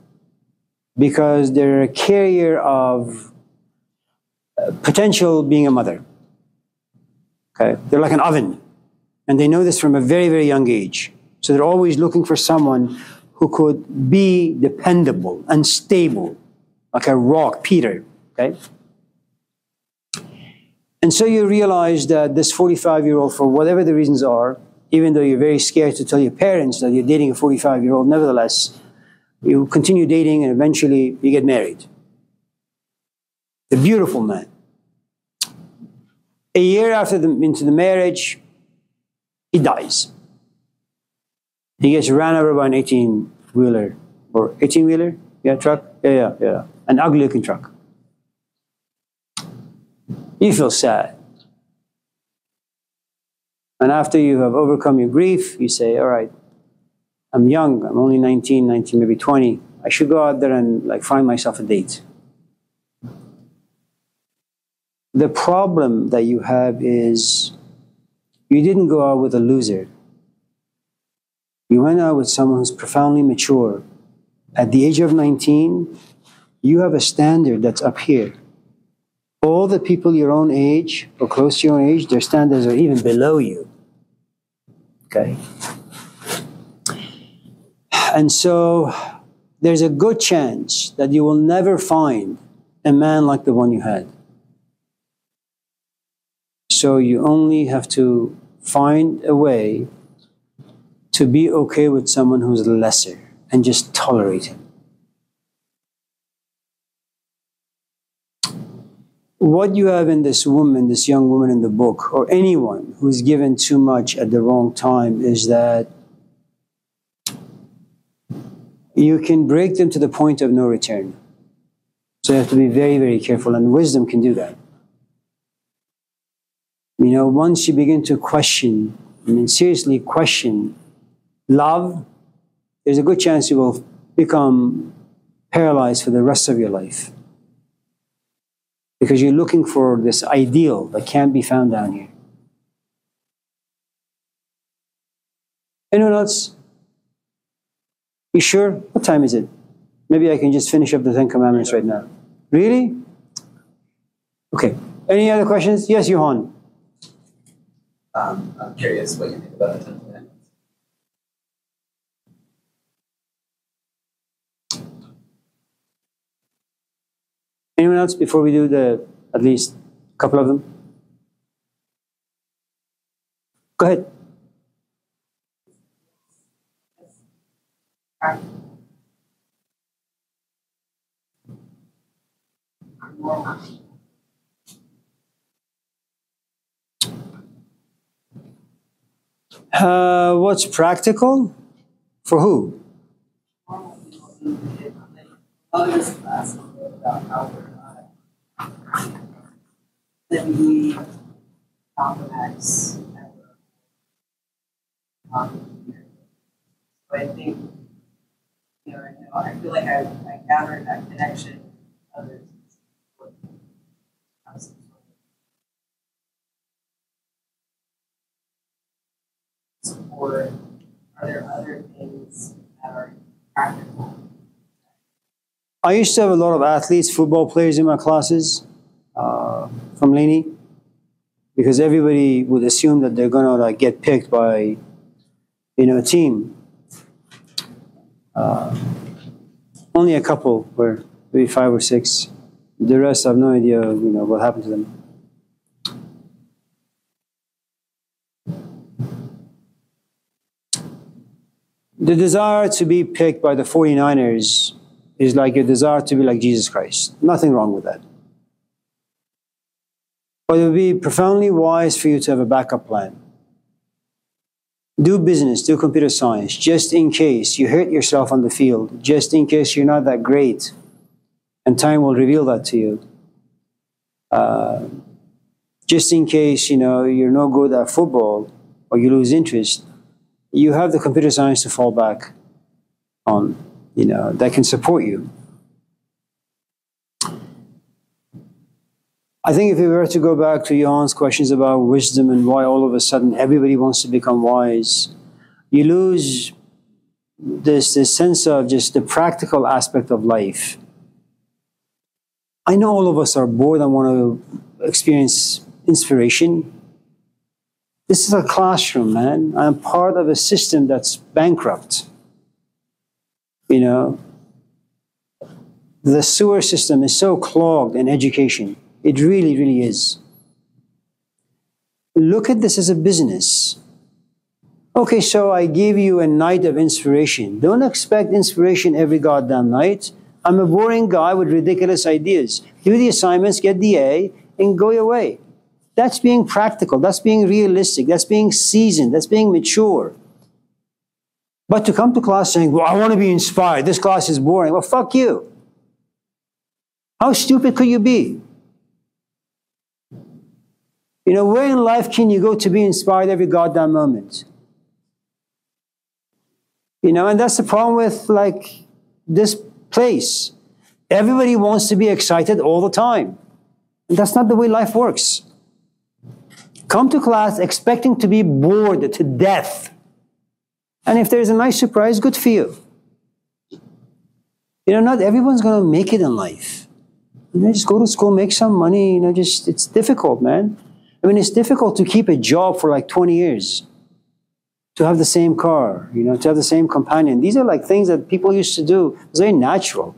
because they're a carrier of uh, potential being a mother. Okay, they're like an oven, and they know this from a very, very young age. So they're always looking for someone who could be dependable and stable, like a rock, Peter. Okay. And so you realize that this 45 year old, for whatever the reasons are, even though you're very scared to tell your parents that you're dating a 45 year old, nevertheless, you continue dating and eventually you get married. A beautiful man. A year after the, into the marriage, he dies. He gets ran over by an 18 wheeler or 18 wheeler, yeah, truck, yeah, yeah, yeah, an ugly looking truck. You feel sad. And after you have overcome your grief, you say, all right, I'm young, I'm only 19, 19, maybe 20. I should go out there and like find myself a date. The problem that you have is you didn't go out with a loser. You went out with someone who's profoundly mature. At the age of 19, you have a standard that's up here. All the people your own age or close to your own age, their standards are even below you. Okay? And so there's a good chance that you will never find a man like the one you had. So you only have to find a way to be okay with someone who's lesser and just tolerate him. What you have in this woman, this young woman in the book, or anyone who's given too much at the wrong time, is that you can break them to the point of no return. So you have to be very, very careful, and wisdom can do that. You know, once you begin to question, I mean, seriously question love, there's a good chance you will become paralyzed for the rest of your life. Because you're looking for this ideal that can't be found down here. Anyone else? You sure? What time is it? Maybe I can just finish up the Ten Commandments right now. Really? Okay. Any other questions? Yes, Johan. Um, I'm curious what you think about the Ten Anyone else before we do the at least a couple of them? Go ahead. Uh, what's practical? For who? Others class about how we're not. Then we compromise. we're um, So I think, you know, I know, I feel like I, I gathered that connection others. Support, are there other things that are practical? I used to have a lot of athletes, football players in my classes uh, from Laney because everybody would assume that they're gonna like get picked by, you know, a team. Uh, only a couple were maybe five or six. The rest, I have no idea, you know, what happened to them. The desire to be picked by the 49ers is like your desire to be like Jesus Christ. Nothing wrong with that. But it would be profoundly wise for you to have a backup plan. Do business, do computer science, just in case you hurt yourself on the field, just in case you're not that great, and time will reveal that to you. Uh, just in case you know you're no good at football or you lose interest, you have the computer science to fall back on. You know that can support you. I think if we were to go back to Johan's questions about wisdom and why all of a sudden everybody wants to become wise, you lose this, this sense of just the practical aspect of life. I know all of us are bored and want to experience inspiration. This is a classroom, man. I'm part of a system that's bankrupt. You know, the sewer system is so clogged in education. It really, really is. Look at this as a business. Okay, so I give you a night of inspiration. Don't expect inspiration every goddamn night. I'm a boring guy with ridiculous ideas. Do the assignments, get the A, and go your way. That's being practical. That's being realistic. That's being seasoned. That's being mature. But to come to class saying, well, I want to be inspired. This class is boring. Well, fuck you. How stupid could you be? You know, where in life can you go to be inspired every goddamn moment? You know, and that's the problem with like this place. Everybody wants to be excited all the time. And that's not the way life works. Come to class expecting to be bored to death. And if there's a nice surprise, good for you. You know, not everyone's going to make it in life. You know, just go to school, make some money. You know, just, it's difficult, man. I mean, it's difficult to keep a job for like 20 years, to have the same car, you know, to have the same companion. These are like things that people used to do. It's very natural.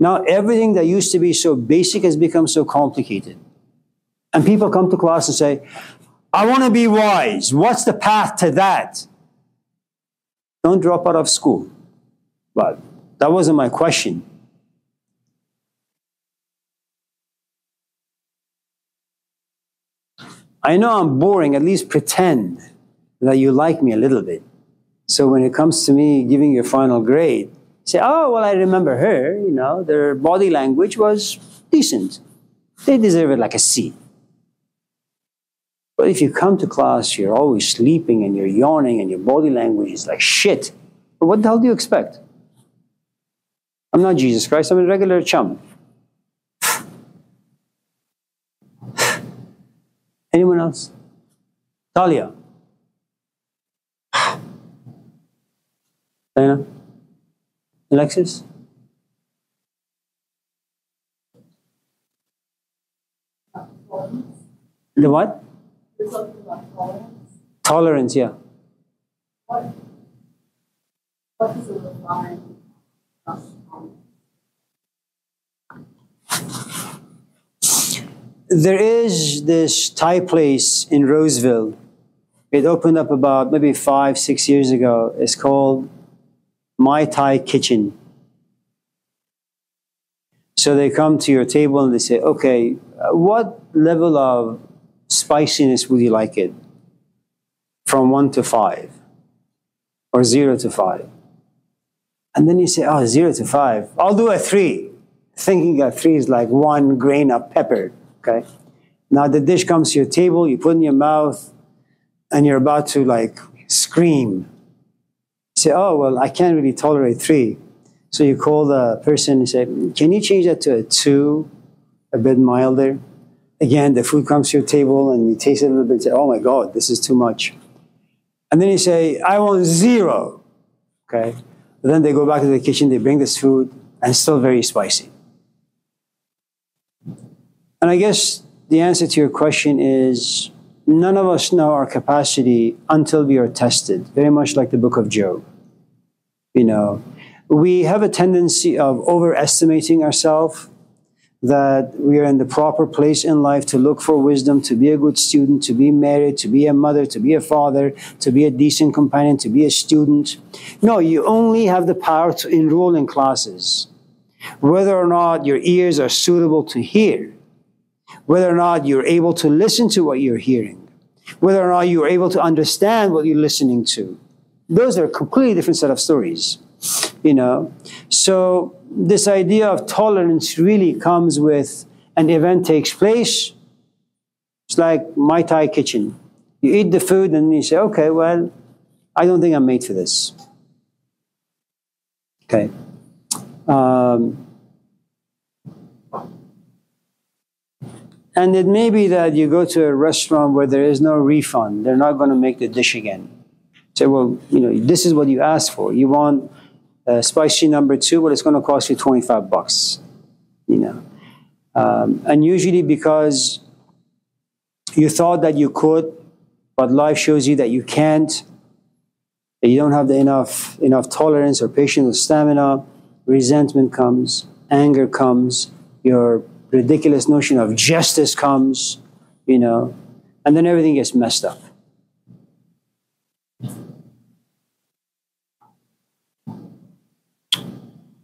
Now, everything that used to be so basic has become so complicated. And people come to class and say, I want to be wise. What's the path to that? Don't drop out of school. But that wasn't my question. I know I'm boring, at least pretend that you like me a little bit. So when it comes to me giving your final grade, say, oh, well, I remember her, you know, their body language was decent. They deserve it like a C. But if you come to class, you're always sleeping and you're yawning and your body language is like shit, what the hell do you expect? I'm not Jesus Christ, I'm a regular chum. Anyone else? Talia. Diana? Alexis? The what? Tolerance, yeah. What, what define? There is this Thai place in Roseville. It opened up about maybe five, six years ago. It's called My Thai Kitchen. So they come to your table and they say, okay, uh, what level of spiciness would you like it? From one to five, or zero to five. And then you say, oh, zero to five. I'll do a three, thinking a three is like one grain of pepper. Okay. Now the dish comes to your table, you put in your mouth, and you're about to like scream. You say, oh, well, I can't really tolerate three. So you call the person and say, can you change that to a two, a bit milder? Again, the food comes to your table and you taste it a little bit and say, oh my God, this is too much. And then you say, I want zero. Okay. And then they go back to the kitchen, they bring this food, and still very spicy. And I guess the answer to your question is none of us know our capacity until we are tested, very much like the book of Job. You know, we have a tendency of overestimating ourselves that we are in the proper place in life to look for wisdom, to be a good student, to be married, to be a mother, to be a father, to be a decent companion, to be a student. No, you only have the power to enroll in classes. Whether or not your ears are suitable to hear, whether or not you're able to listen to what you're hearing, whether or not you're able to understand what you're listening to. Those are a completely different set of stories, you know. So this idea of tolerance really comes with an event takes place. It's like my Thai kitchen. You eat the food and you say, okay, well, I don't think I'm made for this. Okay. Um, and it may be that you go to a restaurant where there is no refund. They're not going to make the dish again. Say, well, you know, this is what you asked for. You want uh, spicy number two, well, it's going to cost you 25 bucks, you know. Um, and usually because you thought that you could, but life shows you that you can't, that you don't have the enough, enough tolerance or patience or stamina, resentment comes, anger comes, your ridiculous notion of justice comes, you know, and then everything gets messed up.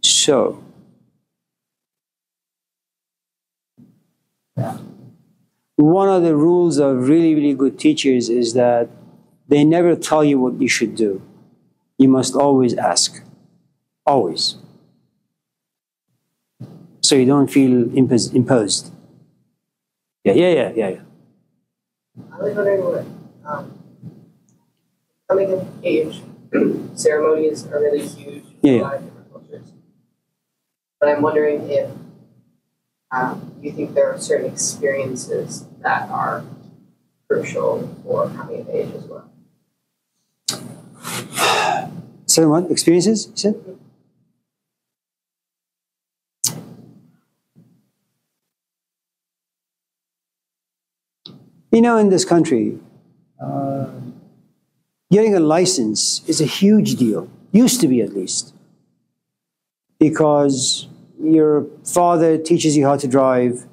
So, one of the rules of really, really good teachers is that they never tell you what you should do. You must always ask. Always. So you don't feel impos- imposed. Yeah, yeah, yeah, yeah, yeah. I was wondering what, um, coming of age, (clears throat) ceremonies are really huge in Yeah, a lot of different cultures. But I'm wondering if um, you think there are certain experiences that are crucial for coming of age as well. Certain what? Experiences, you said? You know, in this country, uh, getting a license is a huge deal. Used to be, at least. Because your father teaches you how to drive,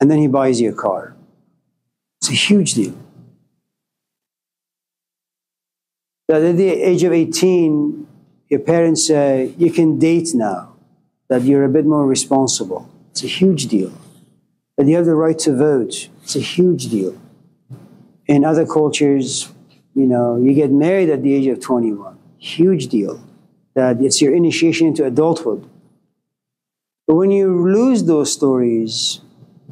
and then he buys you a car. It's a huge deal. That at the age of 18, your parents say, you can date now, that you're a bit more responsible. It's a huge deal. That you have the right to vote. It's a huge deal. In other cultures, you know, you get married at the age of 21. Huge deal. That it's your initiation into adulthood. But when you lose those stories,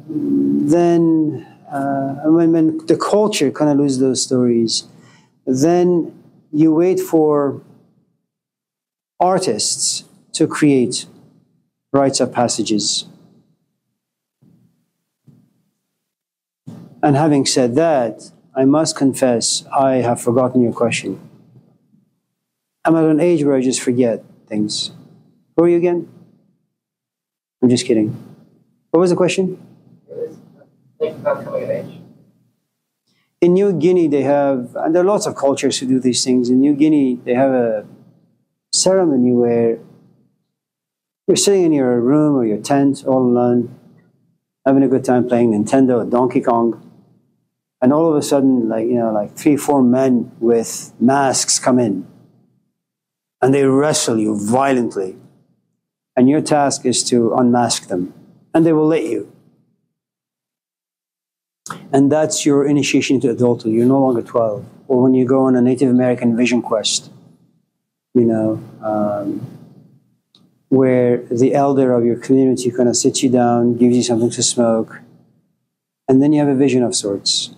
then uh, when, when the culture kind of loses those stories, then you wait for artists to create rites of passages. And having said that, I must confess I have forgotten your question. I'm at an age where I just forget things. Who are you again? I'm just kidding. What was the question? In New Guinea, they have, and there are lots of cultures who do these things. In New Guinea, they have a ceremony where you're sitting in your room or your tent all alone, having a good time playing Nintendo or Donkey Kong. And all of a sudden, like, you know, like three, four men with masks come in and they wrestle you violently. And your task is to unmask them. And they will let you. And that's your initiation to adulthood. You're no longer 12. Or when you go on a Native American vision quest, you know, um, where the elder of your community kind of sits you down, gives you something to smoke, and then you have a vision of sorts.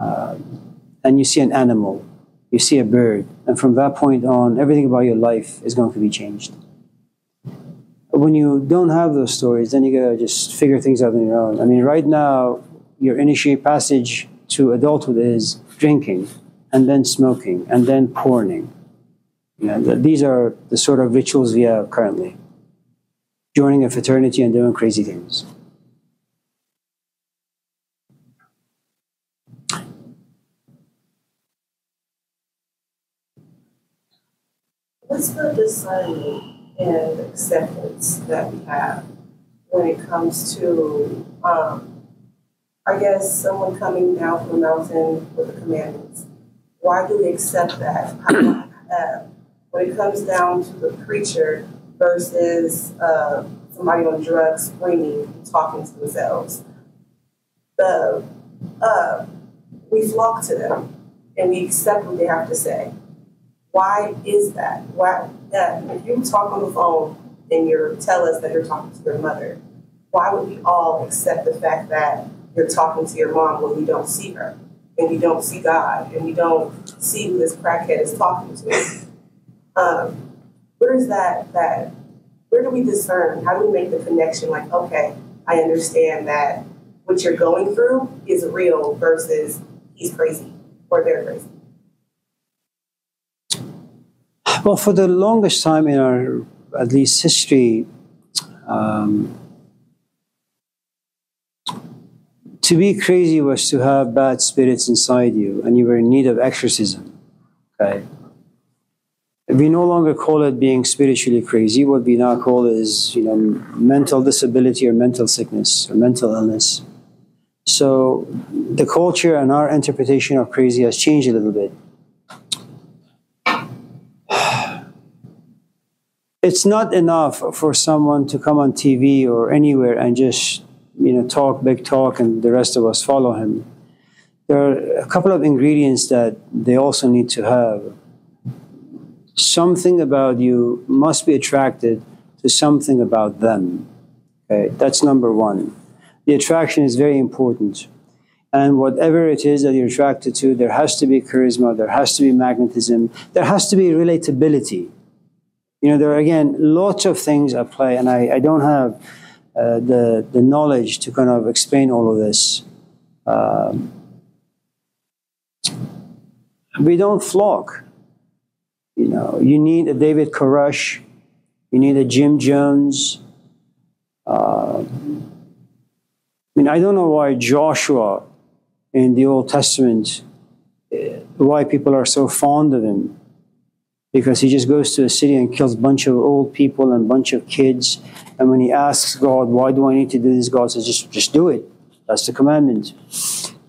Um, and you see an animal, you see a bird, and from that point on, everything about your life is going to be changed. When you don't have those stories, then you gotta just figure things out on your own. I mean, right now, your initiate passage to adulthood is drinking, and then smoking, and then porning. You know, th- these are the sort of rituals we have currently. Joining a fraternity and doing crazy things. What's the discernment and acceptance that we have when it comes to, um, I guess, someone coming down from the mountain with the commandments? Why do we accept that? when it comes down to the preacher versus uh, somebody on drugs screaming talking to themselves, the uh, we flock to them and we accept what they have to say. Why is that? Why? If you talk on the phone and you tell us that you're talking to your mother, why would we all accept the fact that you're talking to your mom when we don't see her and we don't see God and we don't see who this crackhead is talking to? Um, where is that? That where do we discern? How do we make the connection? Like, okay, I understand that what you're going through is real versus he's crazy or they're crazy. Well, for the longest time in our, at least, history, um, to be crazy was to have bad spirits inside you and you were in need of exorcism. Okay? We no longer call it being spiritually crazy. What we now call is, you know, mental disability or mental sickness or mental illness. So the culture and our interpretation of crazy has changed a little bit. It's not enough for someone to come on TV or anywhere and just, you know, talk big talk and the rest of us follow him. There are a couple of ingredients that they also need to have. Something about you must be attracted to something about them. Okay, that's number one the attraction is very important. And whatever it is that you're attracted to, there has to be charisma, there has to be magnetism, there has to be relatability. You know, there are again lots of things at play, and I, I don't have uh, the, the knowledge to kind of explain all of this. Um, we don't flock. You know, you need a David Koresh, you need a Jim Jones. Uh, I mean, I don't know why Joshua in the Old Testament, eh, why people are so fond of him. Because he just goes to a city and kills a bunch of old people and a bunch of kids. And when he asks God, why do I need to do this? God says, just, just do it. That's the commandment.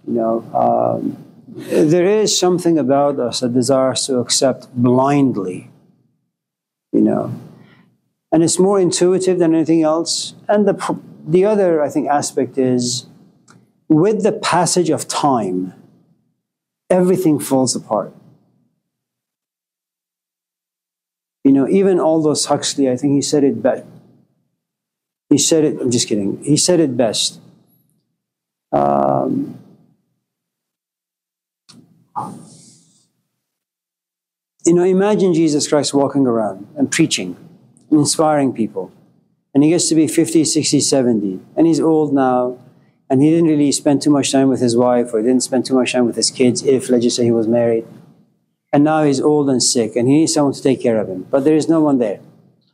You know, um, there is something about us that desires to accept blindly. You know, and it's more intuitive than anything else. And the the other, I think, aspect is with the passage of time, everything falls apart. You know, even Aldous Huxley, I think he said it best. He said it, I'm just kidding, he said it best. Um, you know, imagine Jesus Christ walking around and preaching, and inspiring people and he gets to be 50, 60, 70, and he's old now, and he didn't really spend too much time with his wife or he didn't spend too much time with his kids if, let's just say, he was married. And now he's old and sick, and he needs someone to take care of him, but there is no one there.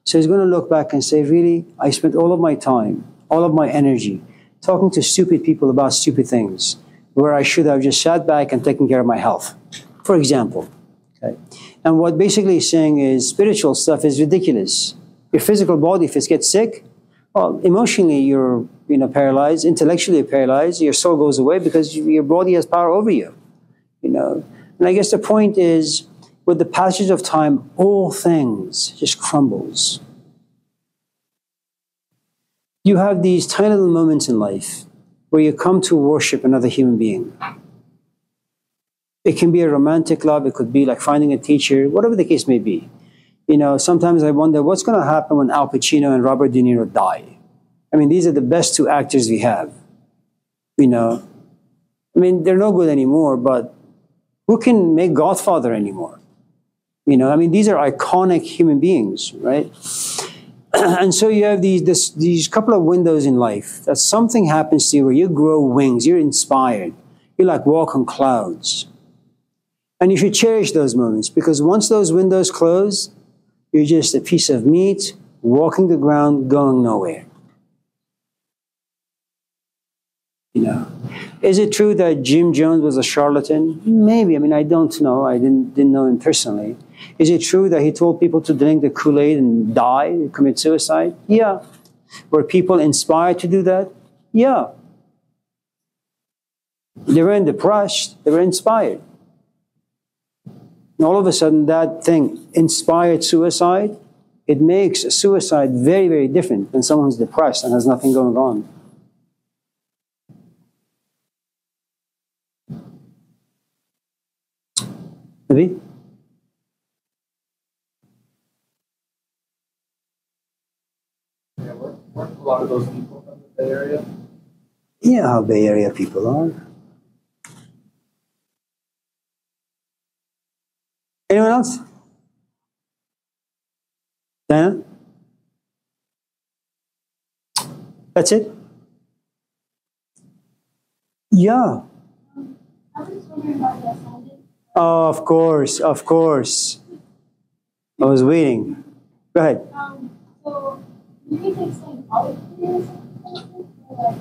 So he's going to look back and say, Really, I spent all of my time, all of my energy, talking to stupid people about stupid things, where I should have just sat back and taken care of my health, for example. Okay? And what basically he's saying is spiritual stuff is ridiculous your physical body, if it gets sick, well, emotionally you're you know paralyzed, intellectually paralyzed. Your soul goes away because your body has power over you. You know, and I guess the point is, with the passage of time, all things just crumbles. You have these tiny little moments in life where you come to worship another human being. It can be a romantic love, it could be like finding a teacher, whatever the case may be you know, sometimes I wonder what's going to happen when Al Pacino and Robert De Niro die. I mean, these are the best two actors we have. You know, I mean, they're no good anymore, but who can make Godfather anymore? You know, I mean, these are iconic human beings, right? (clears throat) and so you have these this, these couple of windows in life that something happens to you where you grow wings, you're inspired, you like walk on clouds. And you should cherish those moments because once those windows close, you're just a piece of meat walking the ground, going nowhere. You know, is it true that Jim Jones was a charlatan? Maybe. I mean, I don't know. I didn't didn't know him personally. Is it true that he told people to drink the Kool Aid and die, commit suicide? Yeah. Were people inspired to do that? Yeah. They weren't depressed, they were inspired. And all of a sudden, that thing inspired suicide. It makes suicide very, very different than someone who's depressed and has nothing going on. Maybe? Yeah, weren't, weren't a lot of those people from the Bay Area? You know how Bay Area people are. Anyone else? Diana? That's it? Yeah. I was just wondering about the assignment. Oh, of course, of course. I was waiting. Go ahead. Um, so you need to explain all of the years or like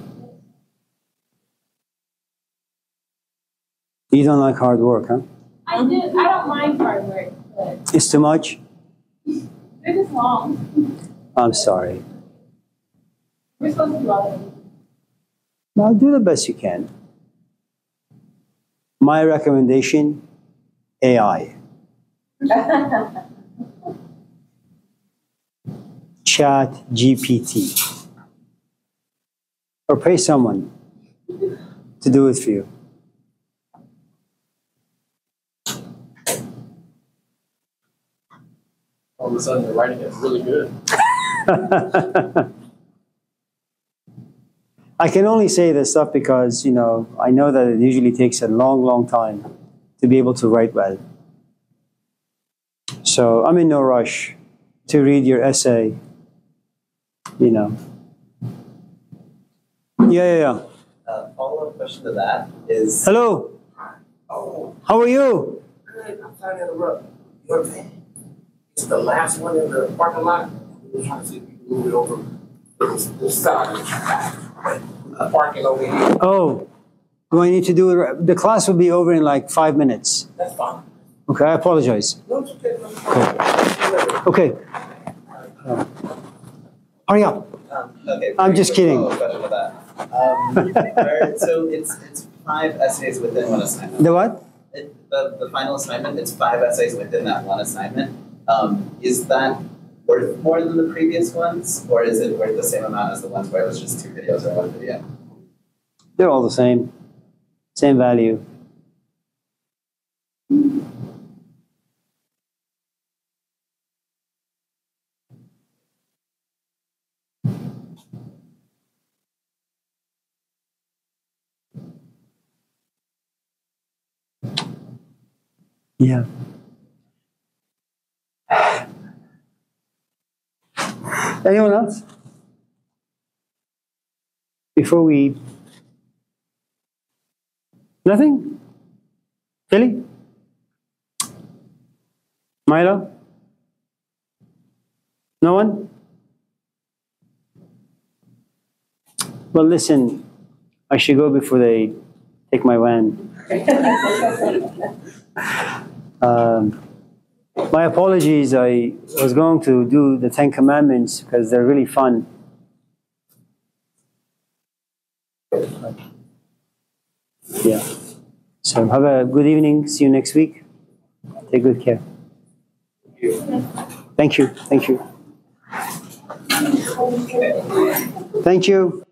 You don't like hard work, huh? I do I don't mind hard work, but It's too much? they're just long. I'm sorry. We're supposed to of it. Now do the best you can. My recommendation AI. (laughs) Chat GPT. Or pay someone to do it for you. Of a sudden, the writing is really good. (laughs) I can only say this stuff because, you know, I know that it usually takes a long, long time to be able to write well. So I'm in no rush to read your essay, you know. Yeah, yeah, yeah. Uh, follow-up question to that is, Hello, Oh, how are you? good. I'm sorry to interrupt. Your van. It's the last one in the parking lot. We're trying to see if we can move it over this, this side. The parking over here. Oh, do I need to do it? The class will be over in like five minutes. That's fine. Okay, I apologize. No, it's okay. No, it's fine. Okay. Hurry up. um, okay. I'm just kidding. follow-up question to that. Um, (laughs) where- so it's, it's five essays within one assignment. The what? It, the, the final assignment, it's five essays within that one assignment. Um, is that worth more than the previous ones, or is it worth the same amount as the ones where it was just two videos or one video? They're all the same. Same value. Yeah. Anyone else? Before we Nothing? Really? Milo? No one? Well, listen, I should go before they take my van. (laughs) Um, my apologies, I was going to do the Ten Commandments because they're really fun. Yeah. So have a good evening. See you next week. Take good care. Thank you. Thank you. Thank you.